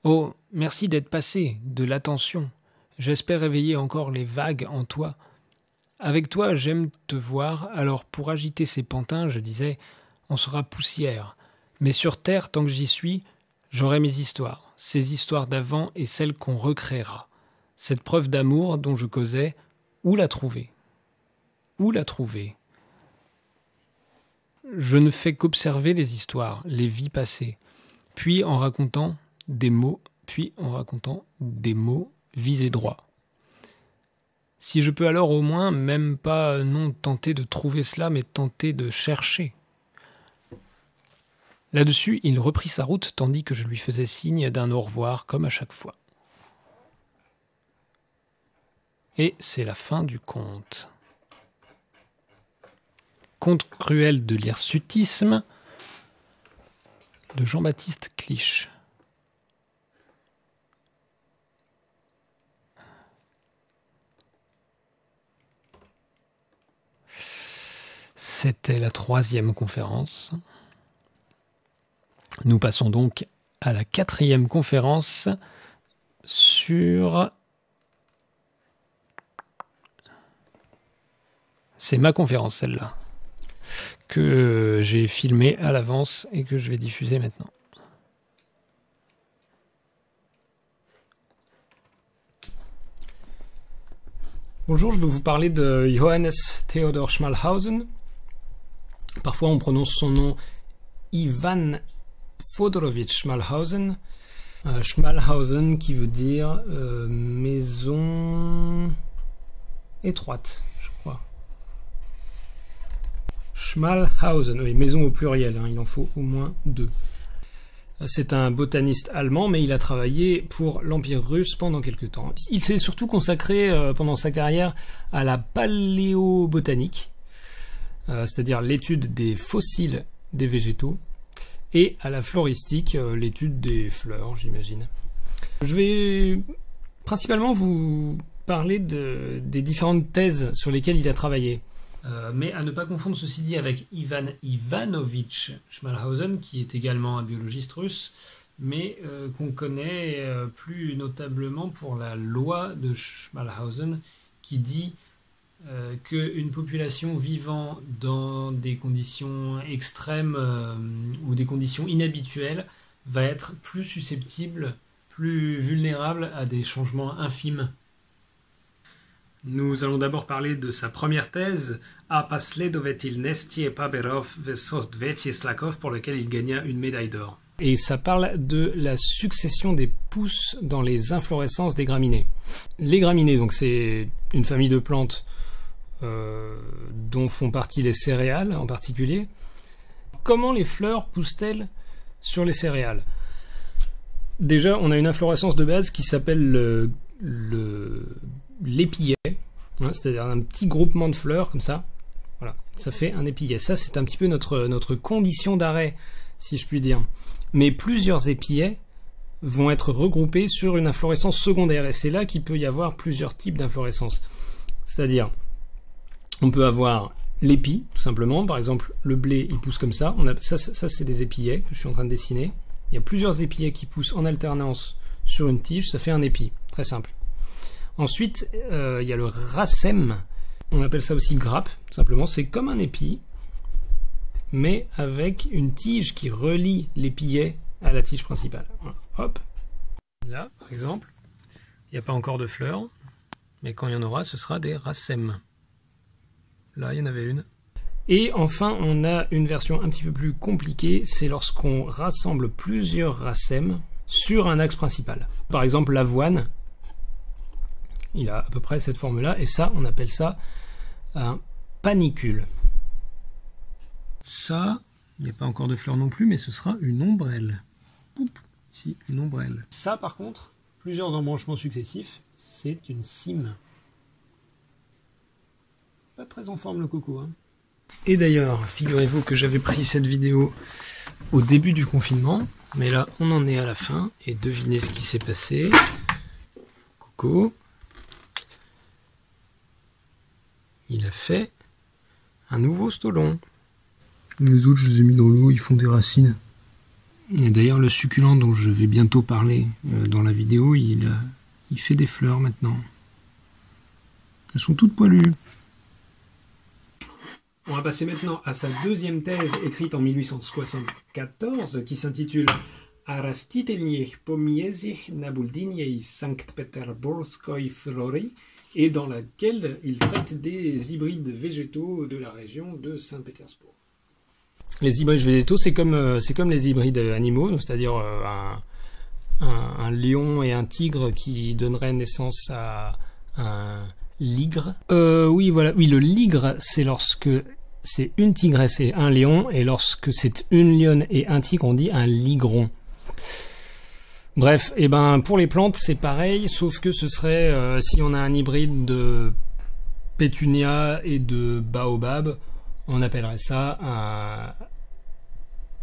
Oh, merci d'être passé, de l'attention. J'espère réveiller encore les vagues en toi. Avec toi, j'aime te voir, alors pour agiter ces pantins, je disais, on sera poussière. Mais sur terre, tant que j'y suis, j'aurai mes histoires, ces histoires d'avant et celles qu'on recréera. Cette preuve d'amour dont je causais, où la trouver? Où la trouver? Je ne fais qu'observer les histoires, les vies passées, puis en racontant des mots, puis en racontant des mots visés droit. Si je peux alors au moins, même pas non tenter de trouver cela, mais tenter de chercher. Là-dessus, il reprit sa route tandis que je lui faisais signe d'un au revoir comme à chaque fois. Et c'est la fin du conte. Conte cruel de l'hirsutisme de Jean-Baptiste Cliche. C'était la troisième conférence. Nous passons donc à la quatrième conférence sur... C'est ma conférence celle-là, que j'ai filmée à l'avance et que je vais diffuser maintenant. Bonjour, je vais vous parler de Johannes Theodor Schmalhausen. Parfois on prononce son nom Ivan Fodorovitch Schmalhausen. Euh, Schmalhausen qui veut dire euh, maison étroite. Schmalhausen, oui, maison au pluriel, hein, il en faut au moins deux. C'est un botaniste allemand, mais il a travaillé pour l'Empire russe pendant quelques temps. Il s'est surtout consacré euh, pendant sa carrière à la paléobotanique, c'est-à-dire l'étude des fossiles des végétaux, et à la floristique, euh, l'étude des fleurs, j'imagine. Je vais principalement vous parler de, des différentes thèses sur lesquelles il a travaillé. Euh, mais à ne pas confondre ceci dit avec Ivan Ivanovitch Schmalhausen, qui est également un biologiste russe, mais euh, qu'on connaît plus notablement pour la loi de Schmalhausen, qui dit euh, qu'une population vivant dans des conditions extrêmes euh, ou des conditions inhabituelles va être plus susceptible, plus vulnérable à des changements infimes. Nous allons d'abord parler de sa première thèse, A pasledovetil nestie paberov Slakov, pour lequel il gagna une médaille d'or. Et ça parle de la succession des pousses dans les inflorescences des graminées. Les graminées, donc c'est une famille de plantes euh, dont font partie les céréales en particulier. Comment les fleurs poussent-elles sur les céréales? Déjà, on a une inflorescence de base qui s'appelle l'épillet, hein, c'est-à-dire un petit groupement de fleurs comme ça. Voilà, ça fait un épillet. Ça, c'est un petit peu notre, notre condition d'arrêt, si je puis dire. Mais plusieurs épillets vont être regroupés sur une inflorescence secondaire, et c'est là qu'il peut y avoir plusieurs types d'inflorescences. C'est-à-dire, on peut avoir l'épi, tout simplement. Par exemple, le blé, il pousse comme ça. On a, ça, ça c'est des épillets que je suis en train de dessiner. Il y a plusieurs épillets qui poussent en alternance sur une tige. Ça fait un épi. Très simple. Ensuite, euh, il y a le racème. On appelle ça aussi grappe, simplement. C'est comme un épi, mais avec une tige qui relie l'épillet à la tige principale. Hop. Là, par exemple, il n'y a pas encore de fleurs, mais quand il y en aura, ce sera des racèmes. Là, il y en avait une. Et enfin, on a une version un petit peu plus compliquée, c'est lorsqu'on rassemble plusieurs racèmes sur un axe principal. Par exemple, l'avoine, il a à peu près cette forme-là, et ça, on appelle ça un panicule. Ça, il n'y a pas encore de fleurs non plus, mais ce sera une ombrelle. Ici, une ombrelle. Ça, par contre, plusieurs embranchements successifs, c'est une cime. Pas très en forme le coco. Hein. Et d'ailleurs, figurez-vous que j'avais pris cette vidéo au début du confinement, mais là on en est à la fin, et devinez ce qui s'est passé. Coco, il a fait un nouveau stolon. Les autres, je les ai mis dans l'eau, ils font des racines. Et d'ailleurs, le succulent dont je vais bientôt parler euh, dans la vidéo, il, il fait des fleurs maintenant. Elles sont toutes poilues. On va passer maintenant à sa deuxième thèse écrite en 1874 qui s'intitule Arastitelniech pomiezich nabuldiniei Sankt Peterburgskoi flori et dans laquelle il traite des hybrides végétaux de la région de Saint-Pétersbourg. Les hybrides végétaux, c'est comme, euh, c'est comme les hybrides animaux, c'est-à-dire euh, un, lion et un tigre qui donneraient naissance à un ligre. Euh, oui, voilà. Oui, le ligre, c'est lorsque c'est une tigresse et un lion, et lorsque c'est une lionne et un tigre, on dit un ligron. Bref, et eh ben pour les plantes c'est pareil, sauf que ce serait euh, si on a un hybride de pétunia et de baobab, on appellerait ça un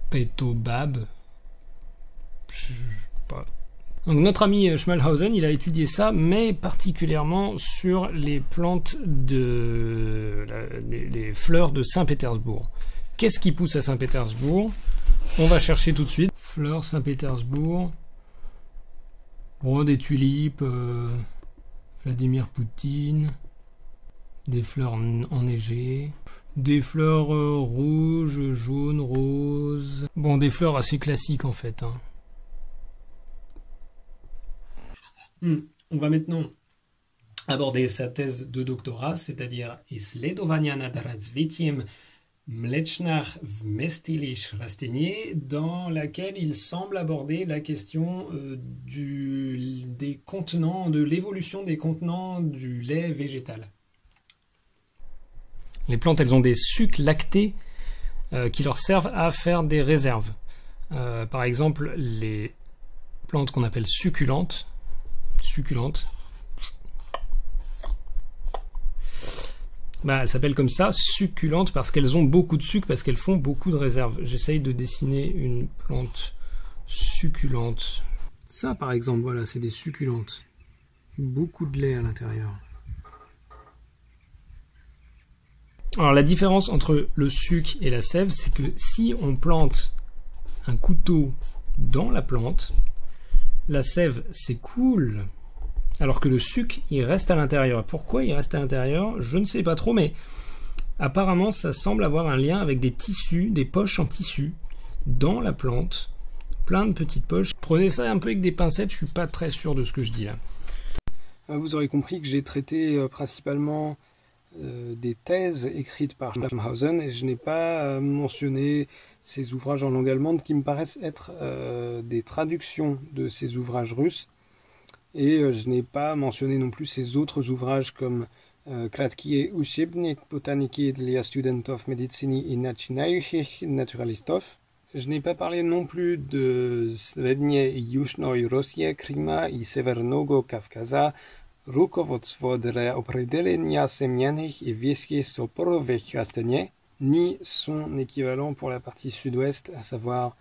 pétobab. Donc notre ami Schmalhausen, il a étudié ça, mais particulièrement sur les plantes de les, fleurs de Saint-Pétersbourg. Qu'est-ce qui pousse à Saint-Pétersbourg? On va chercher tout de suite. Fleurs Saint-Pétersbourg. Bon, des tulipes, euh, Vladimir Poutine, des fleurs enneigées, des fleurs euh, rouges, jaunes, roses. Bon, des fleurs assez classiques en fait. Hein. Hmm. On va maintenant aborder sa thèse de doctorat, c'est-à-dire Isledowania nad razvitiem Mlechnach vmestilish rastenier, dans laquelle il semble aborder la question euh, du, des de l'évolution des contenants du lait végétal. Les plantes, elles ont des sucs lactés euh, qui leur servent à faire des réserves. Euh, par exemple, les plantes qu'on appelle succulentes, succulente. Bah, elles s'appellent comme ça, succulentes, parce qu'elles ont beaucoup de sucre, parce qu'elles font beaucoup de réserves. J'essaye de dessiner une plante succulente. Ça, par exemple, voilà, c'est des succulentes. Beaucoup de lait à l'intérieur. Alors la différence entre le suc et la sève, c'est que si on plante un couteau dans la plante, la sève s'écoule, alors que le suc, il reste à l'intérieur. Pourquoi il reste à l'intérieur Je ne sais pas trop, mais apparemment, ça semble avoir un lien avec des tissus, des poches en tissu dans la plante. Plein de petites poches. Prenez ça un peu avec des pincettes, je suis pas très sûr de ce que je dis là. Ah, vous aurez compris que j'ai traité euh, principalement euh, des thèses écrites par Schlamhausen et je n'ai pas euh, mentionné ces ouvrages en langue allemande qui me paraissent être des traductions de ces ouvrages russes et je n'ai pas mentionné non plus ces autres ouvrages comme Kratkie Ushibnik Botaniki dla studentov medicini i начинающих naturalistov. Je n'ai pas parlé non plus de Srednie i Южной России, Krima i Severnogo Kafkaza, rukovodstvo dla определения семейных и вещих сопоровых растений, ni son équivalent pour la partie sud-ouest, à savoir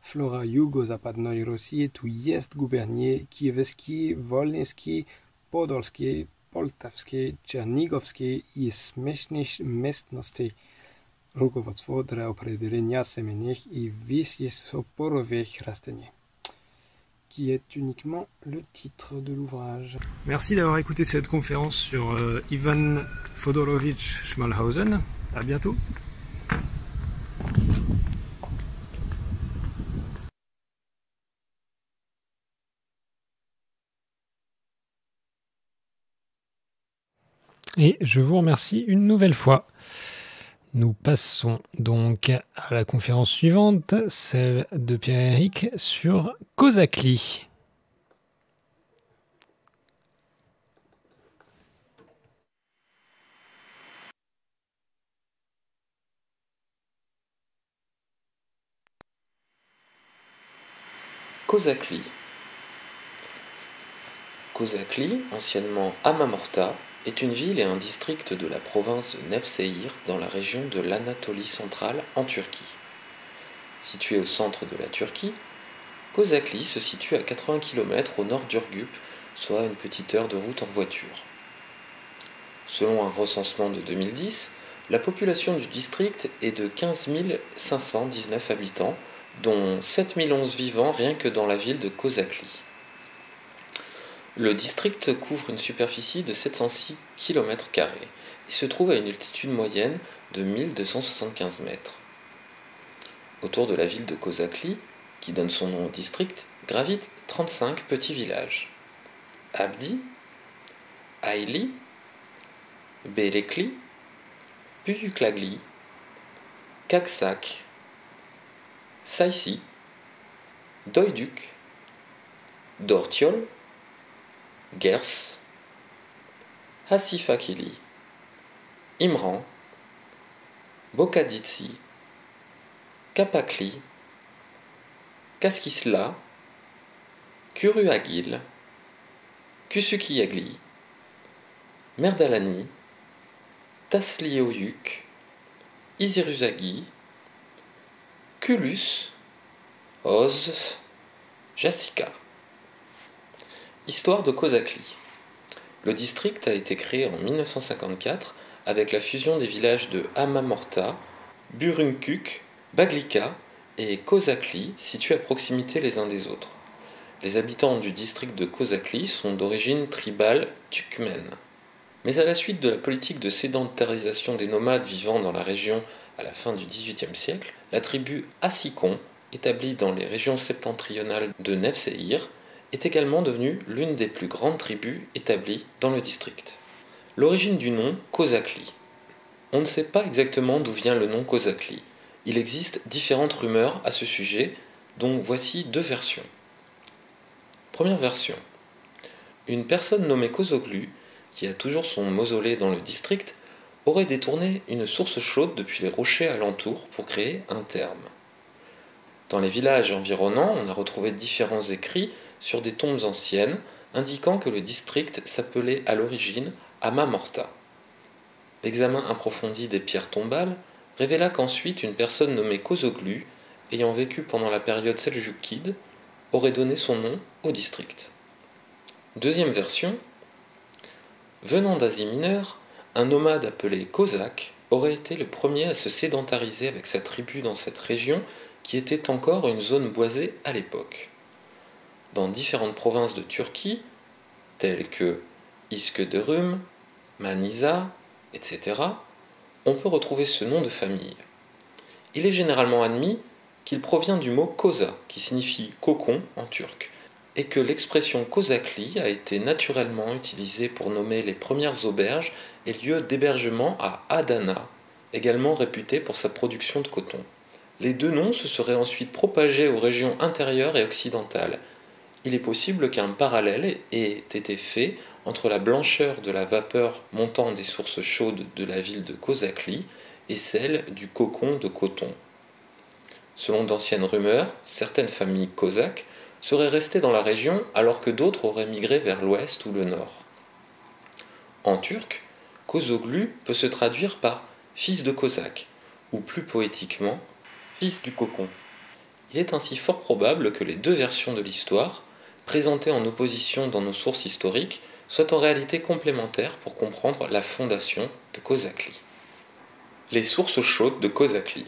Flora jugo-zapadной России, tu jest gubernier Kievski, Volnyski, Podolski, Poltavski, Czernigovski i смешных местностей. Руководство для определения семейных и вещих сопоровых растений qui est uniquement le titre de l'ouvrage. Merci d'avoir écouté cette conférence sur euh, Ivan Fodorovitch Schmalhausen. À bientôt. Et je vous remercie une nouvelle fois. Nous passons donc à la conférence suivante, celle de Pierre-Éric sur Kozakli. Kozakli. Kozakli, anciennement Amamorta, est une ville et un district de la province de Nevşehir dans la région de l'Anatolie centrale en Turquie. Situé au centre de la Turquie, Kozakli se situe à 80 km au nord d'Urgup, soit une petite heure de route en voiture. Selon un recensement de 2010, la population du district est de 15 519 habitants, dont 7 011 vivants rien que dans la ville de Kozakli. Le district couvre une superficie de 706 km et se trouve à une altitude moyenne de 1275 mètres. Autour de la ville de Kozakli, qui donne son nom au district, gravitent 35 petits villages. Abdi, Aili, Berekli, Puyuklagli, Kaksak, Saïsi, Doyduk, Dortiol, Gers, Hassifakili, Imran, Bokaditsi, Kapakli, Kaskisla, Kuruagil, Kusukiyagli, Merdalani, Taslioyuk, Iziruzagi, Kulus, Oz, Jessica. Histoire de Kozakli. Le district a été créé en 1954 avec la fusion des villages de Hamamorta, Burunkuk, Baglika et Kozakli, situés à proximité les uns des autres. Les habitants du district de Kozakli sont d'origine tribale turkmène. Mais à la suite de la politique de sédentarisation des nomades vivant dans la région à la fin du XVIIIe siècle, la tribu Assikon, établie dans les régions septentrionales de Nevşehir, est également devenue l'une des plus grandes tribus établies dans le district. L'origine du nom Kozakli. On ne sait pas exactement d'où vient le nom Kozakli. Il existe différentes rumeurs à ce sujet, dont voici deux versions. Première version. Une personne nommée Kozoglu, qui a toujours son mausolée dans le district, aurait détourné une source chaude depuis les rochers alentours pour créer un terme. Dans les villages environnants, on a retrouvé différents écrits sur des tombes anciennes indiquant que le district s'appelait à l'origine Amamorta. L'examen approfondi des pierres tombales révéla qu'ensuite une personne nommée Kozoglu, ayant vécu pendant la période seljukide, aurait donné son nom au district. Deuxième version, venant d'Asie mineure, un nomade appelé Kozak aurait été le premier à se sédentariser avec sa tribu dans cette région qui était encore une zone boisée à l'époque dans différentes provinces de Turquie, telles que Iskenderun, Manisa, etc., on peut retrouver ce nom de famille. Il est généralement admis qu'il provient du mot koza, qui signifie cocon en turc, et que l'expression kozakli a été naturellement utilisée pour nommer les premières auberges et lieux d'hébergement à Adana, également réputé pour sa production de coton. Les deux noms se seraient ensuite propagés aux régions intérieures et occidentales, il est possible qu'un parallèle ait été fait entre la blancheur de la vapeur montant des sources chaudes de la ville de Kozakli et celle du cocon de coton. Selon d'anciennes rumeurs, certaines familles cosaques seraient restées dans la région alors que d'autres auraient migré vers l'ouest ou le nord. En turc, Kozoglu peut se traduire par fils de Cosaque, ou plus poétiquement, fils du cocon. Il est ainsi fort probable que les deux versions de l'histoire présentées en opposition dans nos sources historiques soient en réalité complémentaires pour comprendre la fondation de Kozakli. Les sources chaudes de Kozakli.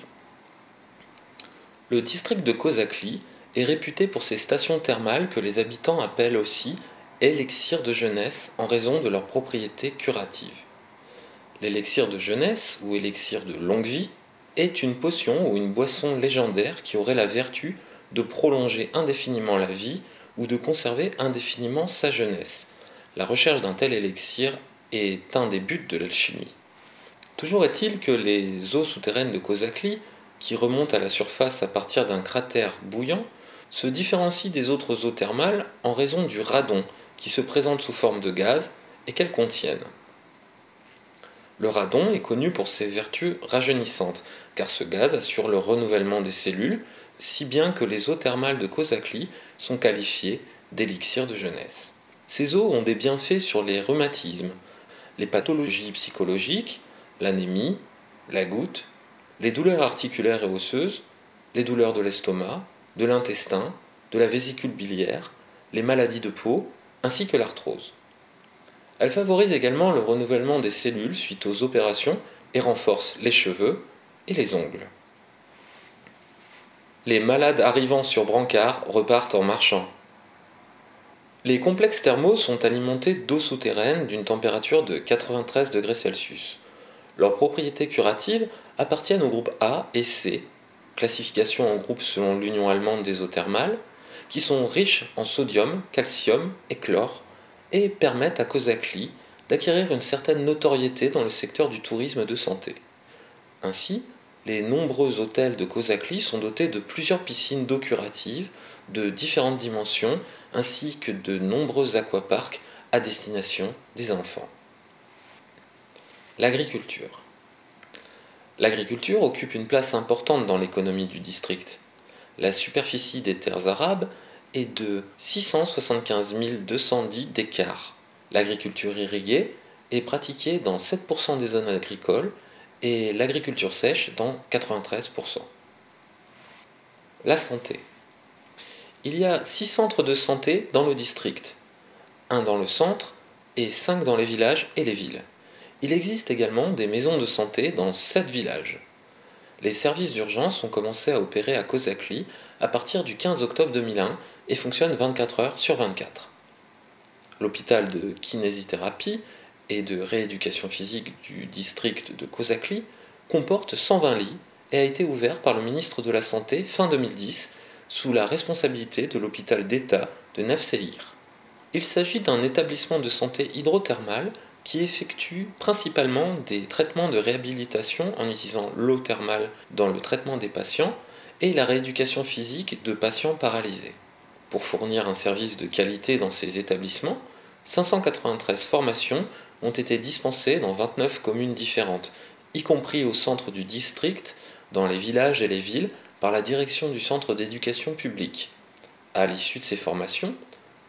Le district de Kozakli est réputé pour ses stations thermales que les habitants appellent aussi élixir de jeunesse en raison de leurs propriétés curatives. L'élixir de jeunesse ou élixir de longue vie est une potion ou une boisson légendaire qui aurait la vertu de prolonger indéfiniment la vie ou de conserver indéfiniment sa jeunesse. La recherche d'un tel élixir est un des buts de l'alchimie. Toujours est-il que les eaux souterraines de Kozakli, qui remontent à la surface à partir d'un cratère bouillant, se différencient des autres eaux thermales en raison du radon qui se présente sous forme de gaz et qu'elles contiennent. Le radon est connu pour ses vertus rajeunissantes, car ce gaz assure le renouvellement des cellules, si bien que les eaux thermales de Kozakli sont qualifiées d'élixir de jeunesse. Ces eaux ont des bienfaits sur les rhumatismes, les pathologies psychologiques, l'anémie, la goutte, les douleurs articulaires et osseuses, les douleurs de l'estomac, de l'intestin, de la vésicule biliaire, les maladies de peau, ainsi que l'arthrose. Elle favorise également le renouvellement des cellules suite aux opérations et renforce les cheveux et les ongles. Les malades arrivant sur brancard repartent en marchant. Les complexes thermaux sont alimentés d'eau souterraine d'une température de 93 degrés Celsius. Leurs propriétés curatives appartiennent au groupe A et C, classification en groupe selon l'Union allemande des eaux thermales, qui sont riches en sodium, calcium et chlore et permettent à Kozakli d'acquérir une certaine notoriété dans le secteur du tourisme de santé. Ainsi, les nombreux hôtels de Kozakli sont dotés de plusieurs piscines d'eau curative de différentes dimensions ainsi que de nombreux aquaparks à destination des enfants. L'agriculture. L'agriculture occupe une place importante dans l'économie du district. La superficie des terres arabes est de 675 210 décars. L'agriculture irriguée est pratiquée dans 7% des zones agricoles et l'agriculture sèche dans 93%. La santé. Il y a 6 centres de santé dans le district, un dans le centre et 5 dans les villages et les villes. Il existe également des maisons de santé dans 7 villages. Les services d'urgence ont commencé à opérer à Kozakli à partir du 15 octobre 2001 et fonctionnent 24 heures sur 24. L'hôpital de kinésithérapie de rééducation physique du district de Kozakli comporte 120 lits et a été ouvert par le ministre de la Santé fin 2010 sous la responsabilité de l'hôpital d'État de Nefseir. Il s'agit d'un établissement de santé hydrothermale qui effectue principalement des traitements de réhabilitation en utilisant l'eau thermale dans le traitement des patients et la rééducation physique de patients paralysés. Pour fournir un service de qualité dans ces établissements, 593 formations ont été dispensées dans 29 communes différentes, y compris au centre du district, dans les villages et les villes, par la direction du centre d'éducation publique. À l'issue de ces formations,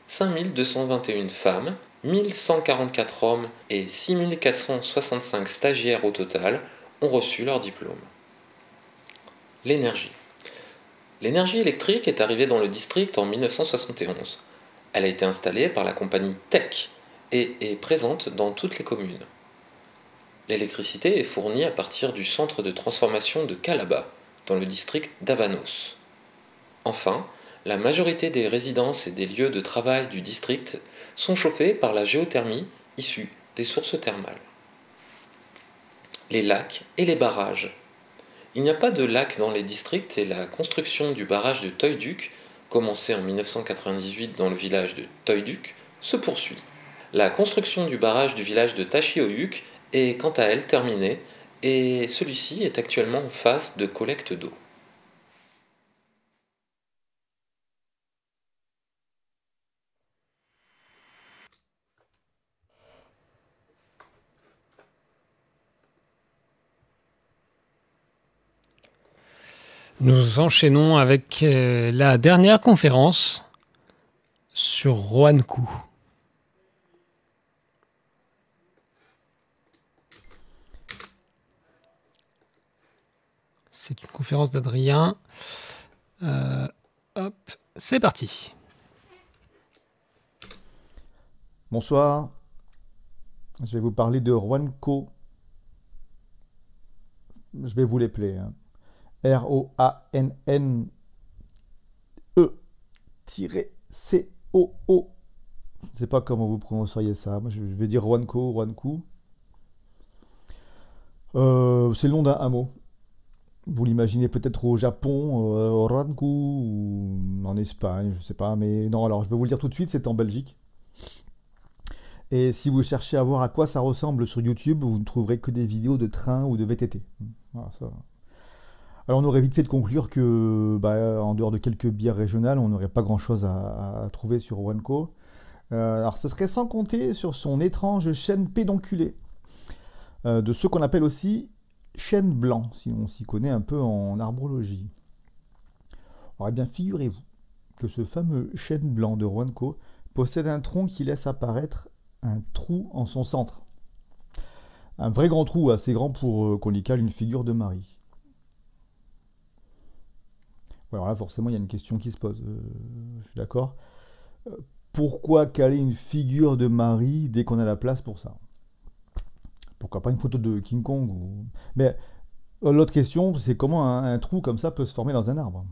5221 femmes 1144 hommes et 6465 stagiaires au total ont reçu leur diplôme. L'énergie. L'énergie électrique est arrivée dans le district en 1971. Elle a été installée par la compagnie Tech et est présente dans toutes les communes. L'électricité est fournie à partir du centre de transformation de Calaba, dans le district d'Avanos. Enfin, la majorité des résidences et des lieux de travail du district sont chauffés par la géothermie issue des sources thermales. Les lacs et les barrages. Il n'y a pas de lac dans les districts et la construction du barrage de Toyduk, commencée en 1998 dans le village de Toyduk, se poursuit. La construction du barrage du village de Tachioyuk est quant à elle terminée et celui-ci est actuellement en phase de collecte d'eau. Nous enchaînons avec euh, la dernière conférence sur Roankou. C'est une conférence d'Adrien. Euh, hop, c'est parti. Bonsoir. Je vais vous parler de Roanko. Je vais vous les hein. R-O-A-N-N-E-C-O-O. Je ne sais pas comment vous prononceriez ça. Moi, je vais dire Roanko, Roankou. Euh, c'est le nom d'un hameau. Vous l'imaginez peut-être au Japon, euh, au Roankou, ou en Espagne, je ne sais pas. Mais non, alors je vais vous le dire tout de suite, c'est en Belgique. Et si vous cherchez à voir à quoi ça ressemble sur YouTube, vous ne trouverez que des vidéos de train ou de VTT. Voilà, ça. Alors on aurait vite fait de conclure que, bah, en dehors de quelques bières régionales, on n'aurait pas grand-chose à, trouver sur Wanco. Euh, alors ce serait sans compter sur son étrange chêne pédonculé, euh, de ce qu'on appelle aussi chêne blanc, si on s'y connaît un peu en arbrologie. Alors eh bien, figurez-vous que ce fameux chêne blanc de Roanco possède un tronc qui laisse apparaître un trou en son centre. Un vrai grand trou, assez grand pour euh, qu'on y cale une figure de Marie. Alors là, forcément, il y a une question qui se pose. Euh, je suis d'accord. Euh, pourquoi caler une figure de Marie dès qu'on a la place pour ça? Pourquoi pas une photo de King Kong Mais l'autre question, c'est comment un, trou comme ça peut se former dans un arbre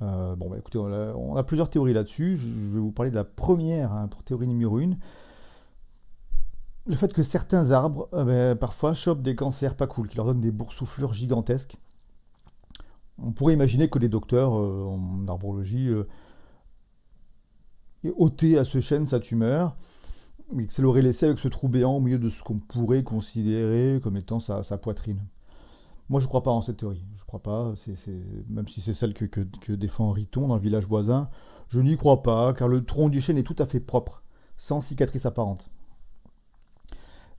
bon, bah, écoutez, on a, plusieurs théories là-dessus. Je, vais vous parler de la première, hein, pour théorie numéro 1 le fait que certains arbres, euh, ben, parfois, chopent des cancers pas cool, qui leur donnent des boursouflures gigantesques. On pourrait imaginer que les docteurs euh, en arborologie euh, aient ôté à ce chêne sa tumeur, et que ça l'aurait laissé avec ce trou béant au milieu de ce qu'on pourrait considérer comme étant sa, poitrine. Moi, je ne crois pas en cette théorie. Je crois pas, même si c'est celle que, défend Riton dans le village voisin, je n'y crois pas, car le tronc du chêne est tout à fait propre, sans cicatrice apparente.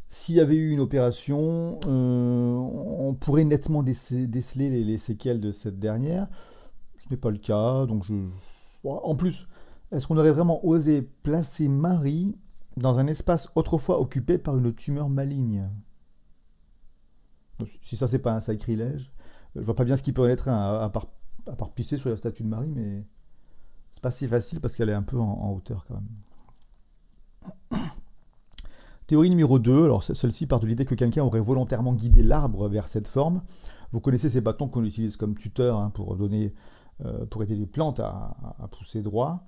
S'il y avait eu une opération, euh, on pourrait nettement déceler les, séquelles de cette dernière. Ce n'est pas le cas, donc je. en plus, est-ce qu'on aurait vraiment osé placer Marie dans un espace autrefois occupé par une tumeur maligne Si ça, c'est pas un sacrilège, je vois pas bien ce qui peut en être à, part, à pisser sur la statue de Marie, mais c'est pas si facile parce qu'elle est un peu en hauteur quand même. Théorie numéro 2, alors celle-ci part de l'idée que quelqu'un aurait volontairement guidé l'arbre vers cette forme. Vous connaissez ces bâtons qu'on utilise comme tuteur hein, pour, donner, euh, pour aider les plantes à, pousser droit.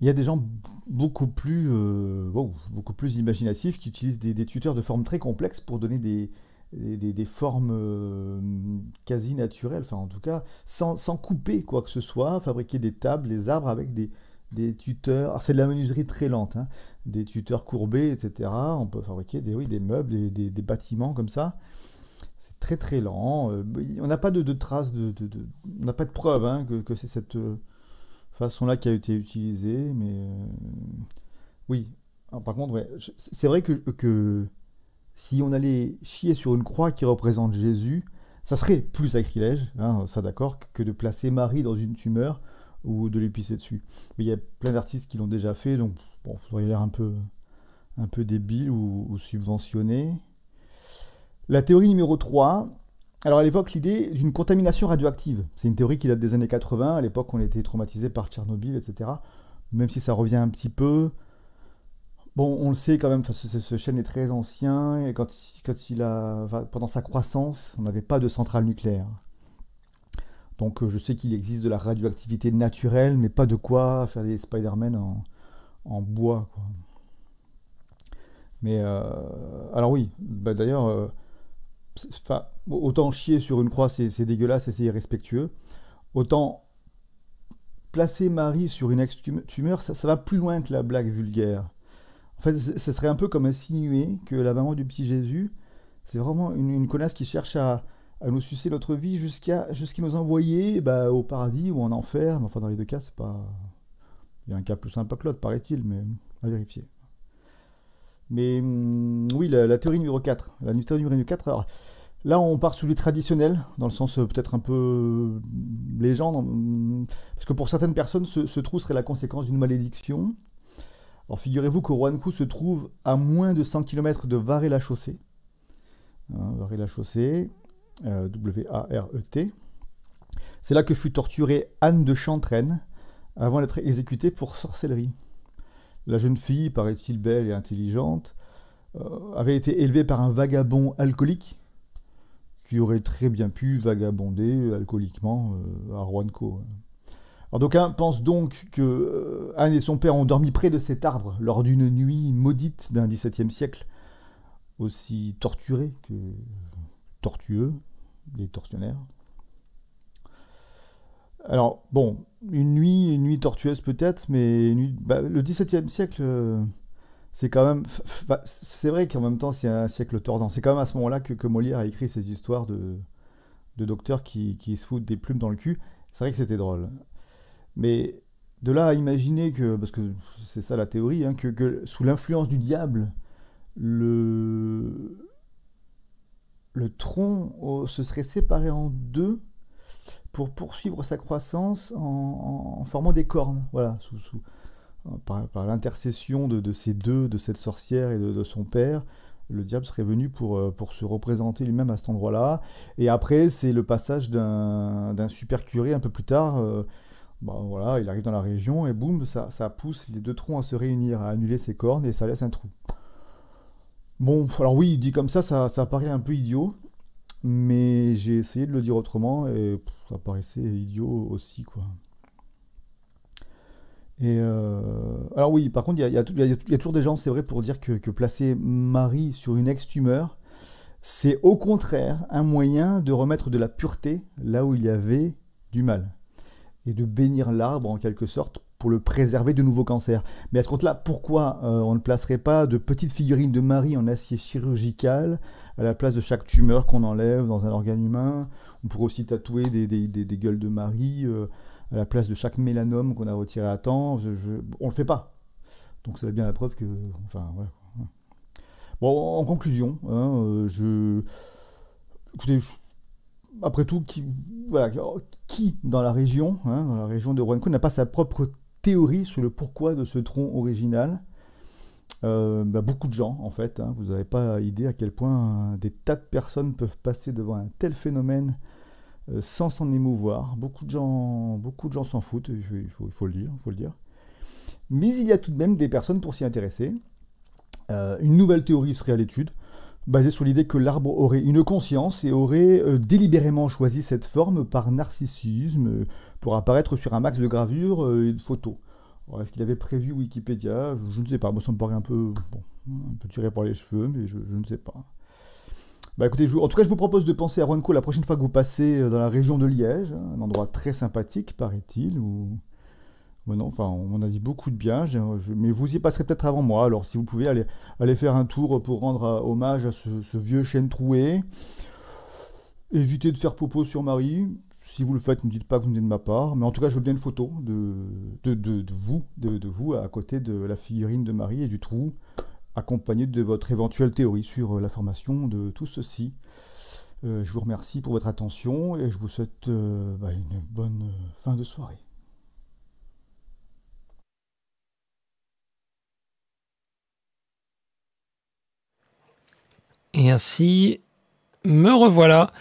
Il y a des gens beaucoup plus, euh, beaucoup plus imaginatifs qui utilisent des, tuteurs de formes très complexes pour donner des, des, formes euh, quasi naturelles, enfin en tout cas sans, sans, couper quoi que ce soit, fabriquer des tables, des arbres avec des, des tuteurs, c'est de la menuiserie très lente, hein, des tuteurs courbés, etc. On peut fabriquer des, oui, des meubles, des, des, bâtiments comme ça. C'est très très lent. Euh, on n'a pas de, traces, de, on n'a pas de preuve hein, que, c'est cette façon-là qui a été utilisée, mais euh, oui. par contre, c'est vrai que, que, si on allait chier sur une croix qui représente Jésus, ça serait plus sacrilège, hein, ça d'accord, que de placer Marie dans une tumeur ou de lui pisser dessus. Mais il y a plein d'artistes qui l'ont déjà fait, donc bon, vous auriez l'air un peu, un peu débile ou, subventionné. La théorie numéro 3, alors elle évoque l'idée d'une contamination radioactive. C'est une théorie qui date des années 80, à l'époque on était traumatisé par Tchernobyl, etc. Même si ça revient un petit peu. Bon, on le sait quand même, ce, ce chêne est très ancien, et quand, il a, pendant sa croissance, on n'avait pas de centrale nucléaire. Donc euh, je sais qu'il existe de la radioactivité naturelle, mais pas de quoi faire des Spider-Man en, bois. Mais euh, alors oui, bah, d'ailleurs, euh, autant chier sur une croix, c'est dégueulasse et c'est irrespectueux. Autant placer Marie sur une ex-tumeur, ça, va plus loin que la blague vulgaire. En fait, ce serait un peu comme insinuer que la maman du petit Jésus, c'est vraiment une, connasse qui cherche à, nous sucer notre vie jusqu'à nous envoyer bah, au paradis ou en enfer. Enfin, dans les deux cas, c'est pas. Il y a un cas plus sympa que l'autre, paraît-il, mais à vérifier. Mais hum, oui, la, théorie numéro 4. La théorie numéro 4, alors, là, on part sous les traditionnels, dans le sens euh, peut-être un peu euh, légende, hum, parce que pour certaines personnes, ce, trou serait la conséquence d'une malédiction. Alors, figurez-vous que Roankou se trouve à moins de 100 km de Varé-la-Chaussée. Hein, Varé-la-Chaussée. Euh, W-A-R-E-T. C'est là que fut torturée Anne de Chantraine avant d'être exécutée pour sorcellerie. La jeune fille, paraît-il belle et intelligente, euh, avait été élevée par un vagabond alcoolique qui aurait très bien pu vagabonder alcooliquement euh, à Roanco. Alors d'aucuns pensent donc que Anne et son père ont dormi près de cet arbre lors d'une nuit maudite d'un XVIIe siècle, aussi torturé que tortueux les tortionnaires. Alors, bon, une nuit, une nuit tortueuse peut-être, mais bah, le XVIIe siècle, euh, c'est quand même. C'est vrai qu'en même temps, c'est un siècle tordant. C'est quand même à ce moment-là que, Molière a écrit ces histoires de, de docteurs qui, se foutent des plumes dans le cul. C'est vrai que c'était drôle. Mais de là à imaginer que, parce que c'est ça la théorie, hein, que sous l'influence du diable, le, le tronc oh, se serait séparé en deux pour poursuivre sa croissance en, formant des cornes, voilà, sous, par, l'intercession de, ces deux, de cette sorcière et de, son père, le diable serait venu pour, euh, pour se représenter lui-même à cet endroit-là. Et après, c'est le passage d'un super curé un peu plus tard. Euh, bah, voilà, il arrive dans la région et boum, ça, ça pousse les deux troncs à se réunir, à annuler ses cornes et ça laisse un trou. Bon, alors oui, dit comme ça, ça, ça paraît un peu idiot, mais j'ai essayé de le dire autrement et ça paraissait idiot aussi, quoi. Et euh, alors oui, par contre, il y, a, toujours des gens, c'est vrai, pour dire que, placer Marie sur une ex-tumeur, c'est au contraire un moyen de remettre de la pureté là où il y avait du mal. Et de bénir l'arbre en quelque sorte pour le préserver de nouveaux cancers. Mais à ce compte-là, pourquoi euh, on ne placerait pas de petites figurines de Marie en acier chirurgical à la place de chaque tumeur qu'on enlève dans un organe humain On pourrait aussi tatouer des, gueules de Marie. Euh, à la place de chaque mélanome qu'on a retiré à temps. On le fait pas. Donc c'est bien la preuve que. Enfin, Bon, en conclusion, hein, euh, je. Écoutez, après tout, qui, voilà, dans la région, hein, dans la région de Roanco, n'a pas sa propre théorie sur le pourquoi de ce tronc original? Euh, bah, beaucoup de gens, en fait. Hein, vous n'avez pas idée à quel point des tas de personnes peuvent passer devant un tel phénomène euh, sans s'en émouvoir. Beaucoup de gens, beaucoup de gens s'en foutent, il faut, le dire, faut le dire. Mais il y a tout de même des personnes pour s'y intéresser. Euh, une nouvelle théorie serait à l'étude, basée sur l'idée que l'arbre aurait une conscience et aurait euh, délibérément choisi cette forme par narcissisme pour apparaître sur un max de gravures et de photos. Est-ce qu'il avait prévu Wikipédia je, ne sais pas. Moi, ça me paraît un peu, un peu tiré par les cheveux, mais je ne sais pas. Bah écoutez, en tout cas, je vous propose de penser à Ronco la prochaine fois que vous passez euh, dans la région de Liège, hein, un endroit très sympathique, paraît-il. Où... on a dit beaucoup de bien, mais vous y passerez peut-être avant moi. Alors, si vous pouvez aller, aller faire un tour pour rendre euh, hommage à ce, vieux chêne troué, évitez de faire popo sur Marie. Si vous le faites, ne dites pas que vous venez de ma part. Mais en tout cas, je veux bien une photo de, de, de, vous, de, vous à côté de la figurine de Marie et du trou accompagné de votre éventuelle théorie sur euh, la formation de tout ceci. Euh, je vous remercie pour votre attention et je vous souhaite euh, bah, une bonne fin de soirée. Et ainsi, me revoilà.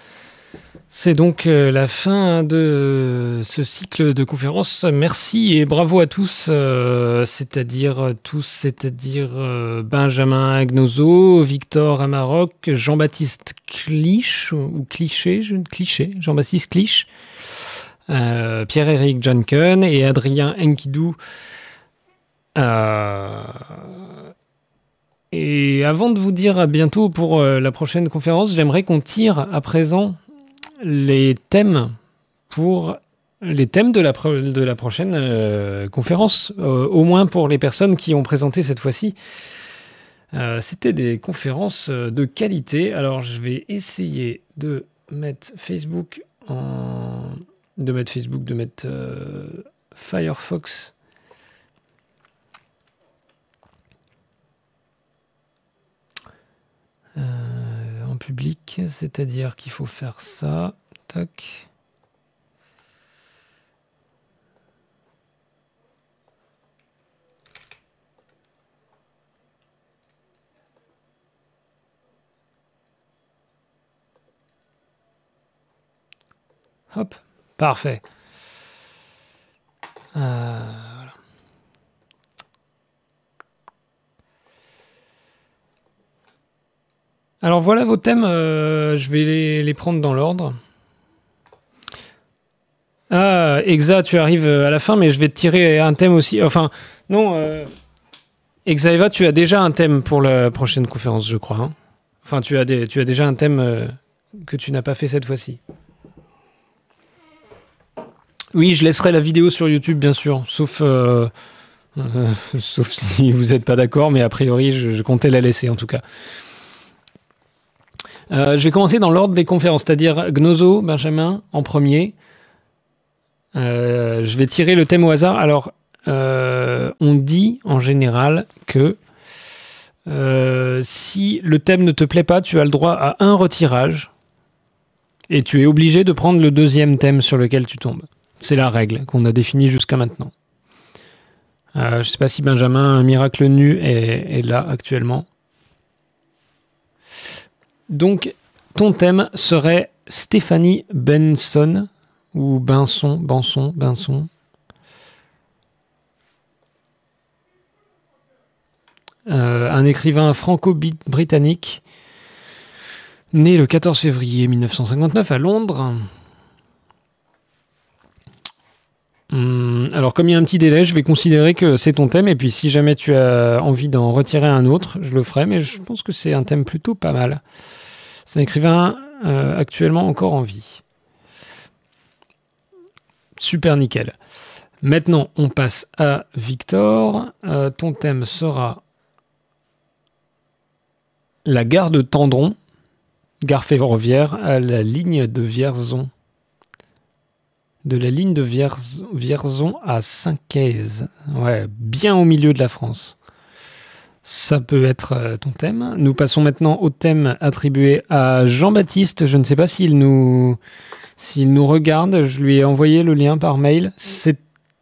C'est donc euh, la fin de ce cycle de conférences. Merci et bravo à tous, euh, c'est-à-dire tous, c'est-à-dire euh, Benjamin Agnoso, Victor Amarok, Jean-Baptiste Clich ou Cliché, Jean-Baptiste Clich, Pierre-Éric Janken et Adrien Enkidou. et avant de vous dire à bientôt pour la prochaine conférence, j'aimerais qu'on tire à présent les thèmes pour les thèmes de la, prochaine euh, conférence, euh, au moins pour les personnes qui ont présenté cette fois-ci. Euh, c'était des conférences de qualité. Alors je vais essayer de mettre Facebook en... de mettre Facebook, de mettre Firefox. Public, c'est-à-dire qu'il faut faire ça. Tac. Hop, parfait. Euh, Alors voilà vos thèmes, euh, je vais les, prendre dans l'ordre. Ah, Exa, tu arrives à la fin, mais je vais te tirer un thème aussi. Enfin, non, euh, Exa tu as déjà un thème pour la prochaine conférence, je crois. Hein. enfin, tu as, déjà un thème euh, que tu n'as pas fait cette fois-ci. Oui, je laisserai la vidéo sur YouTube, bien sûr, sauf, sauf si vous n'êtes pas d'accord, mais a priori, je comptais la laisser en tout cas. Euh, je vais commencer dans l'ordre des conférences, c'est-à-dire Gnozo, Benjamin, en premier. Euh, je vais tirer le thème au hasard. Alors, euh, on dit en général que si le thème ne te plaît pas, tu as le droit à un retirage. Et tu es obligé de prendre le deuxième thème sur lequel tu tombes. C'est la règle qu'on a définie jusqu'à maintenant. Je ne sais pas si Benjamin Miracle Nu est là actuellement. Donc, ton thème serait Stéphanie Benson ou Benson, Benson, Benson. Euh, un écrivain franco-britannique né le 14 février 1959 à Londres. Hum, alors comme il y a un petit délai, je vais considérer que c'est ton thème et puis si jamais tu as envie d'en retirer un autre, je le ferai, mais je pense que c'est un thème plutôt pas mal. C'est un écrivain euh, actuellement encore en vie. Super nickel. Maintenant, on passe à Victor. Euh, ton thème sera la gare de Tendron, gare ferroviaire à la ligne de Vierzon. De la ligne de Vierzon à Saint-Caise. Ouais, bien au milieu de la France. Ça peut être euh, ton thème. Nous passons maintenant au thème attribué à Jean-Baptiste. Je ne sais pas s'il nous, s'il nous regarde. Je lui ai envoyé le lien par mail. C'est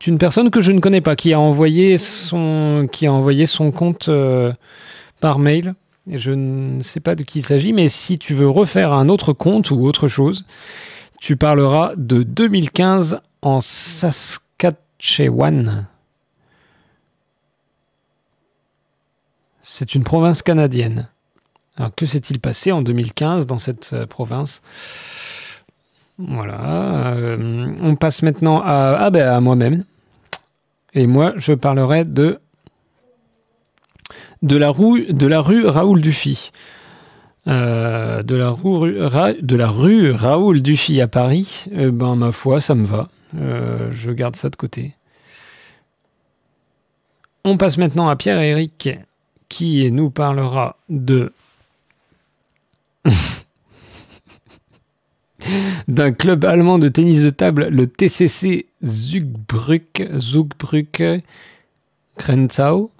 une personne que je ne connais pas qui a envoyé son, qui a envoyé son compte euh, par mail. Je ne sais pas de qui il s'agit, mais si tu veux refaire un autre compte ou autre chose, tu parleras de 2015 en Saskatchewan. C'est une province canadienne. Alors que s'est-il passé en 2015 dans cette euh, province? Voilà. Euh, on passe maintenant à, ah ben, à moi-même. Et moi, je parlerai de de la, rue, de la rue Raoul Dufy. Euh, de, la rue, Raoul Dufy à Paris, eh ben, ma foi, ça me va. je garde ça de côté. On passe maintenant à Pierre-Éric qui nous parlera de d'un club allemand de tennis de table, le TCC Zugbrück, Zugbrück Grenzau.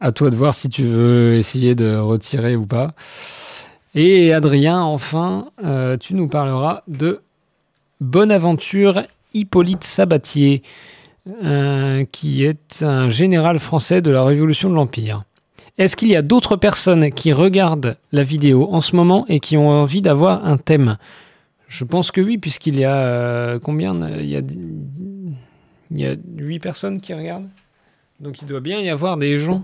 À toi de voir si tu veux essayer de retirer ou pas. Et Adrien, enfin, euh, tu nous parleras de Bonaventure Hippolyte Sabatier. Euh, qui est un général français de la Révolution de l'Empire. Est-ce qu'il y a d'autres personnes qui regardent la vidéo en ce moment et qui ont envie d'avoir un thème? Je pense que oui, puisqu'il y a euh, combien il y a, il y a 8 personnes qui regardent? Donc il doit bien y avoir des gens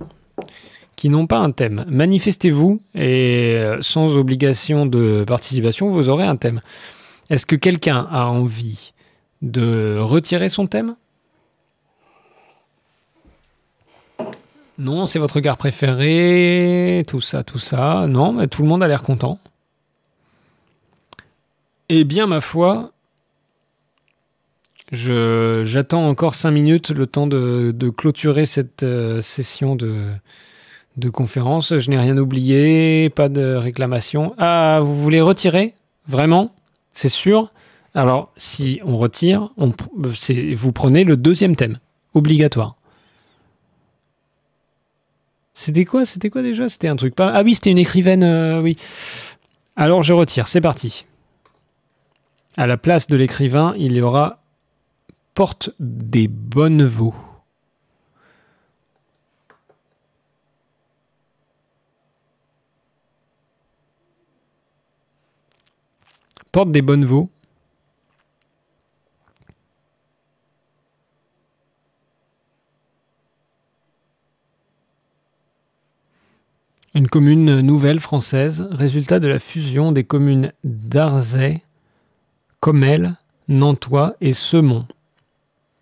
qui n'ont pas un thème. Manifestez-vous et euh, sans obligation de participation, vous aurez un thème. Est-ce que quelqu'un a envie de retirer son thème? Non, c'est votre gare préférée, tout ça, tout ça. Non, mais tout le monde a l'air content. Eh bien, ma foi, j'attends encore 5 minutes le temps de, clôturer cette euh, session de, de conférence. Je n'ai rien oublié, pas de réclamation. Ah, vous voulez retirer? Vraiment? C'est sûr? Alors, si on retire, on, vous prenez le deuxième thème, obligatoire. C'était quoi C'était quoi déjà? C'était un truc pas. Ah oui, c'était une écrivaine, euh, oui. Alors je retire, c'est parti. À la place de l'écrivain, il y aura Porte des Bonneveaux. Porte des Bonneveaux. Une commune nouvelle française, résultat de la fusion des communes d'Arzay, Comelles, Nantois et Semont,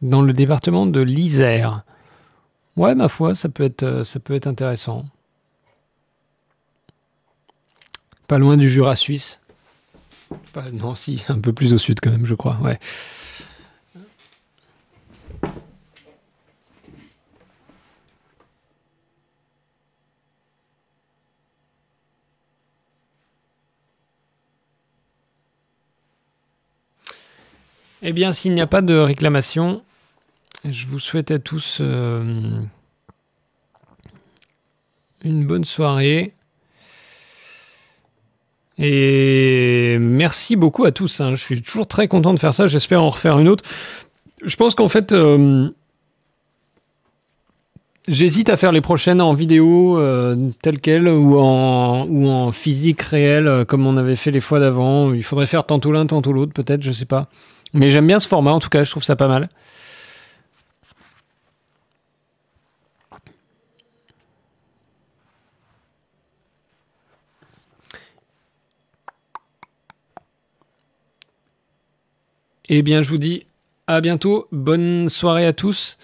dans le département de l'Isère. Ouais, ma foi, ça peut être, euh, ça peut être intéressant. Pas loin du Jura suisse. non, si, un peu plus au sud quand même, je crois. Ouais. Eh bien, s'il n'y a pas de réclamation, je vous souhaite à tous euh, une bonne soirée. Et merci beaucoup à tous. hein. Je suis toujours très content de faire ça. J'espère en refaire une autre. Je pense qu'en fait, euh, j'hésite à faire les prochaines en vidéo euh, telle quelle ou en, ou en physique réelle euh, comme on avait fait les fois d'avant. Il faudrait faire tantôt l'un, tantôt l'autre, peut-être, je sais pas. Mais j'aime bien ce format, en tout cas, je trouve ça pas mal. Eh bien, je vous dis à bientôt. Bonne soirée à tous.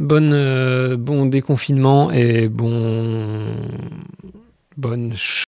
Euh, bon déconfinement et bon, bonne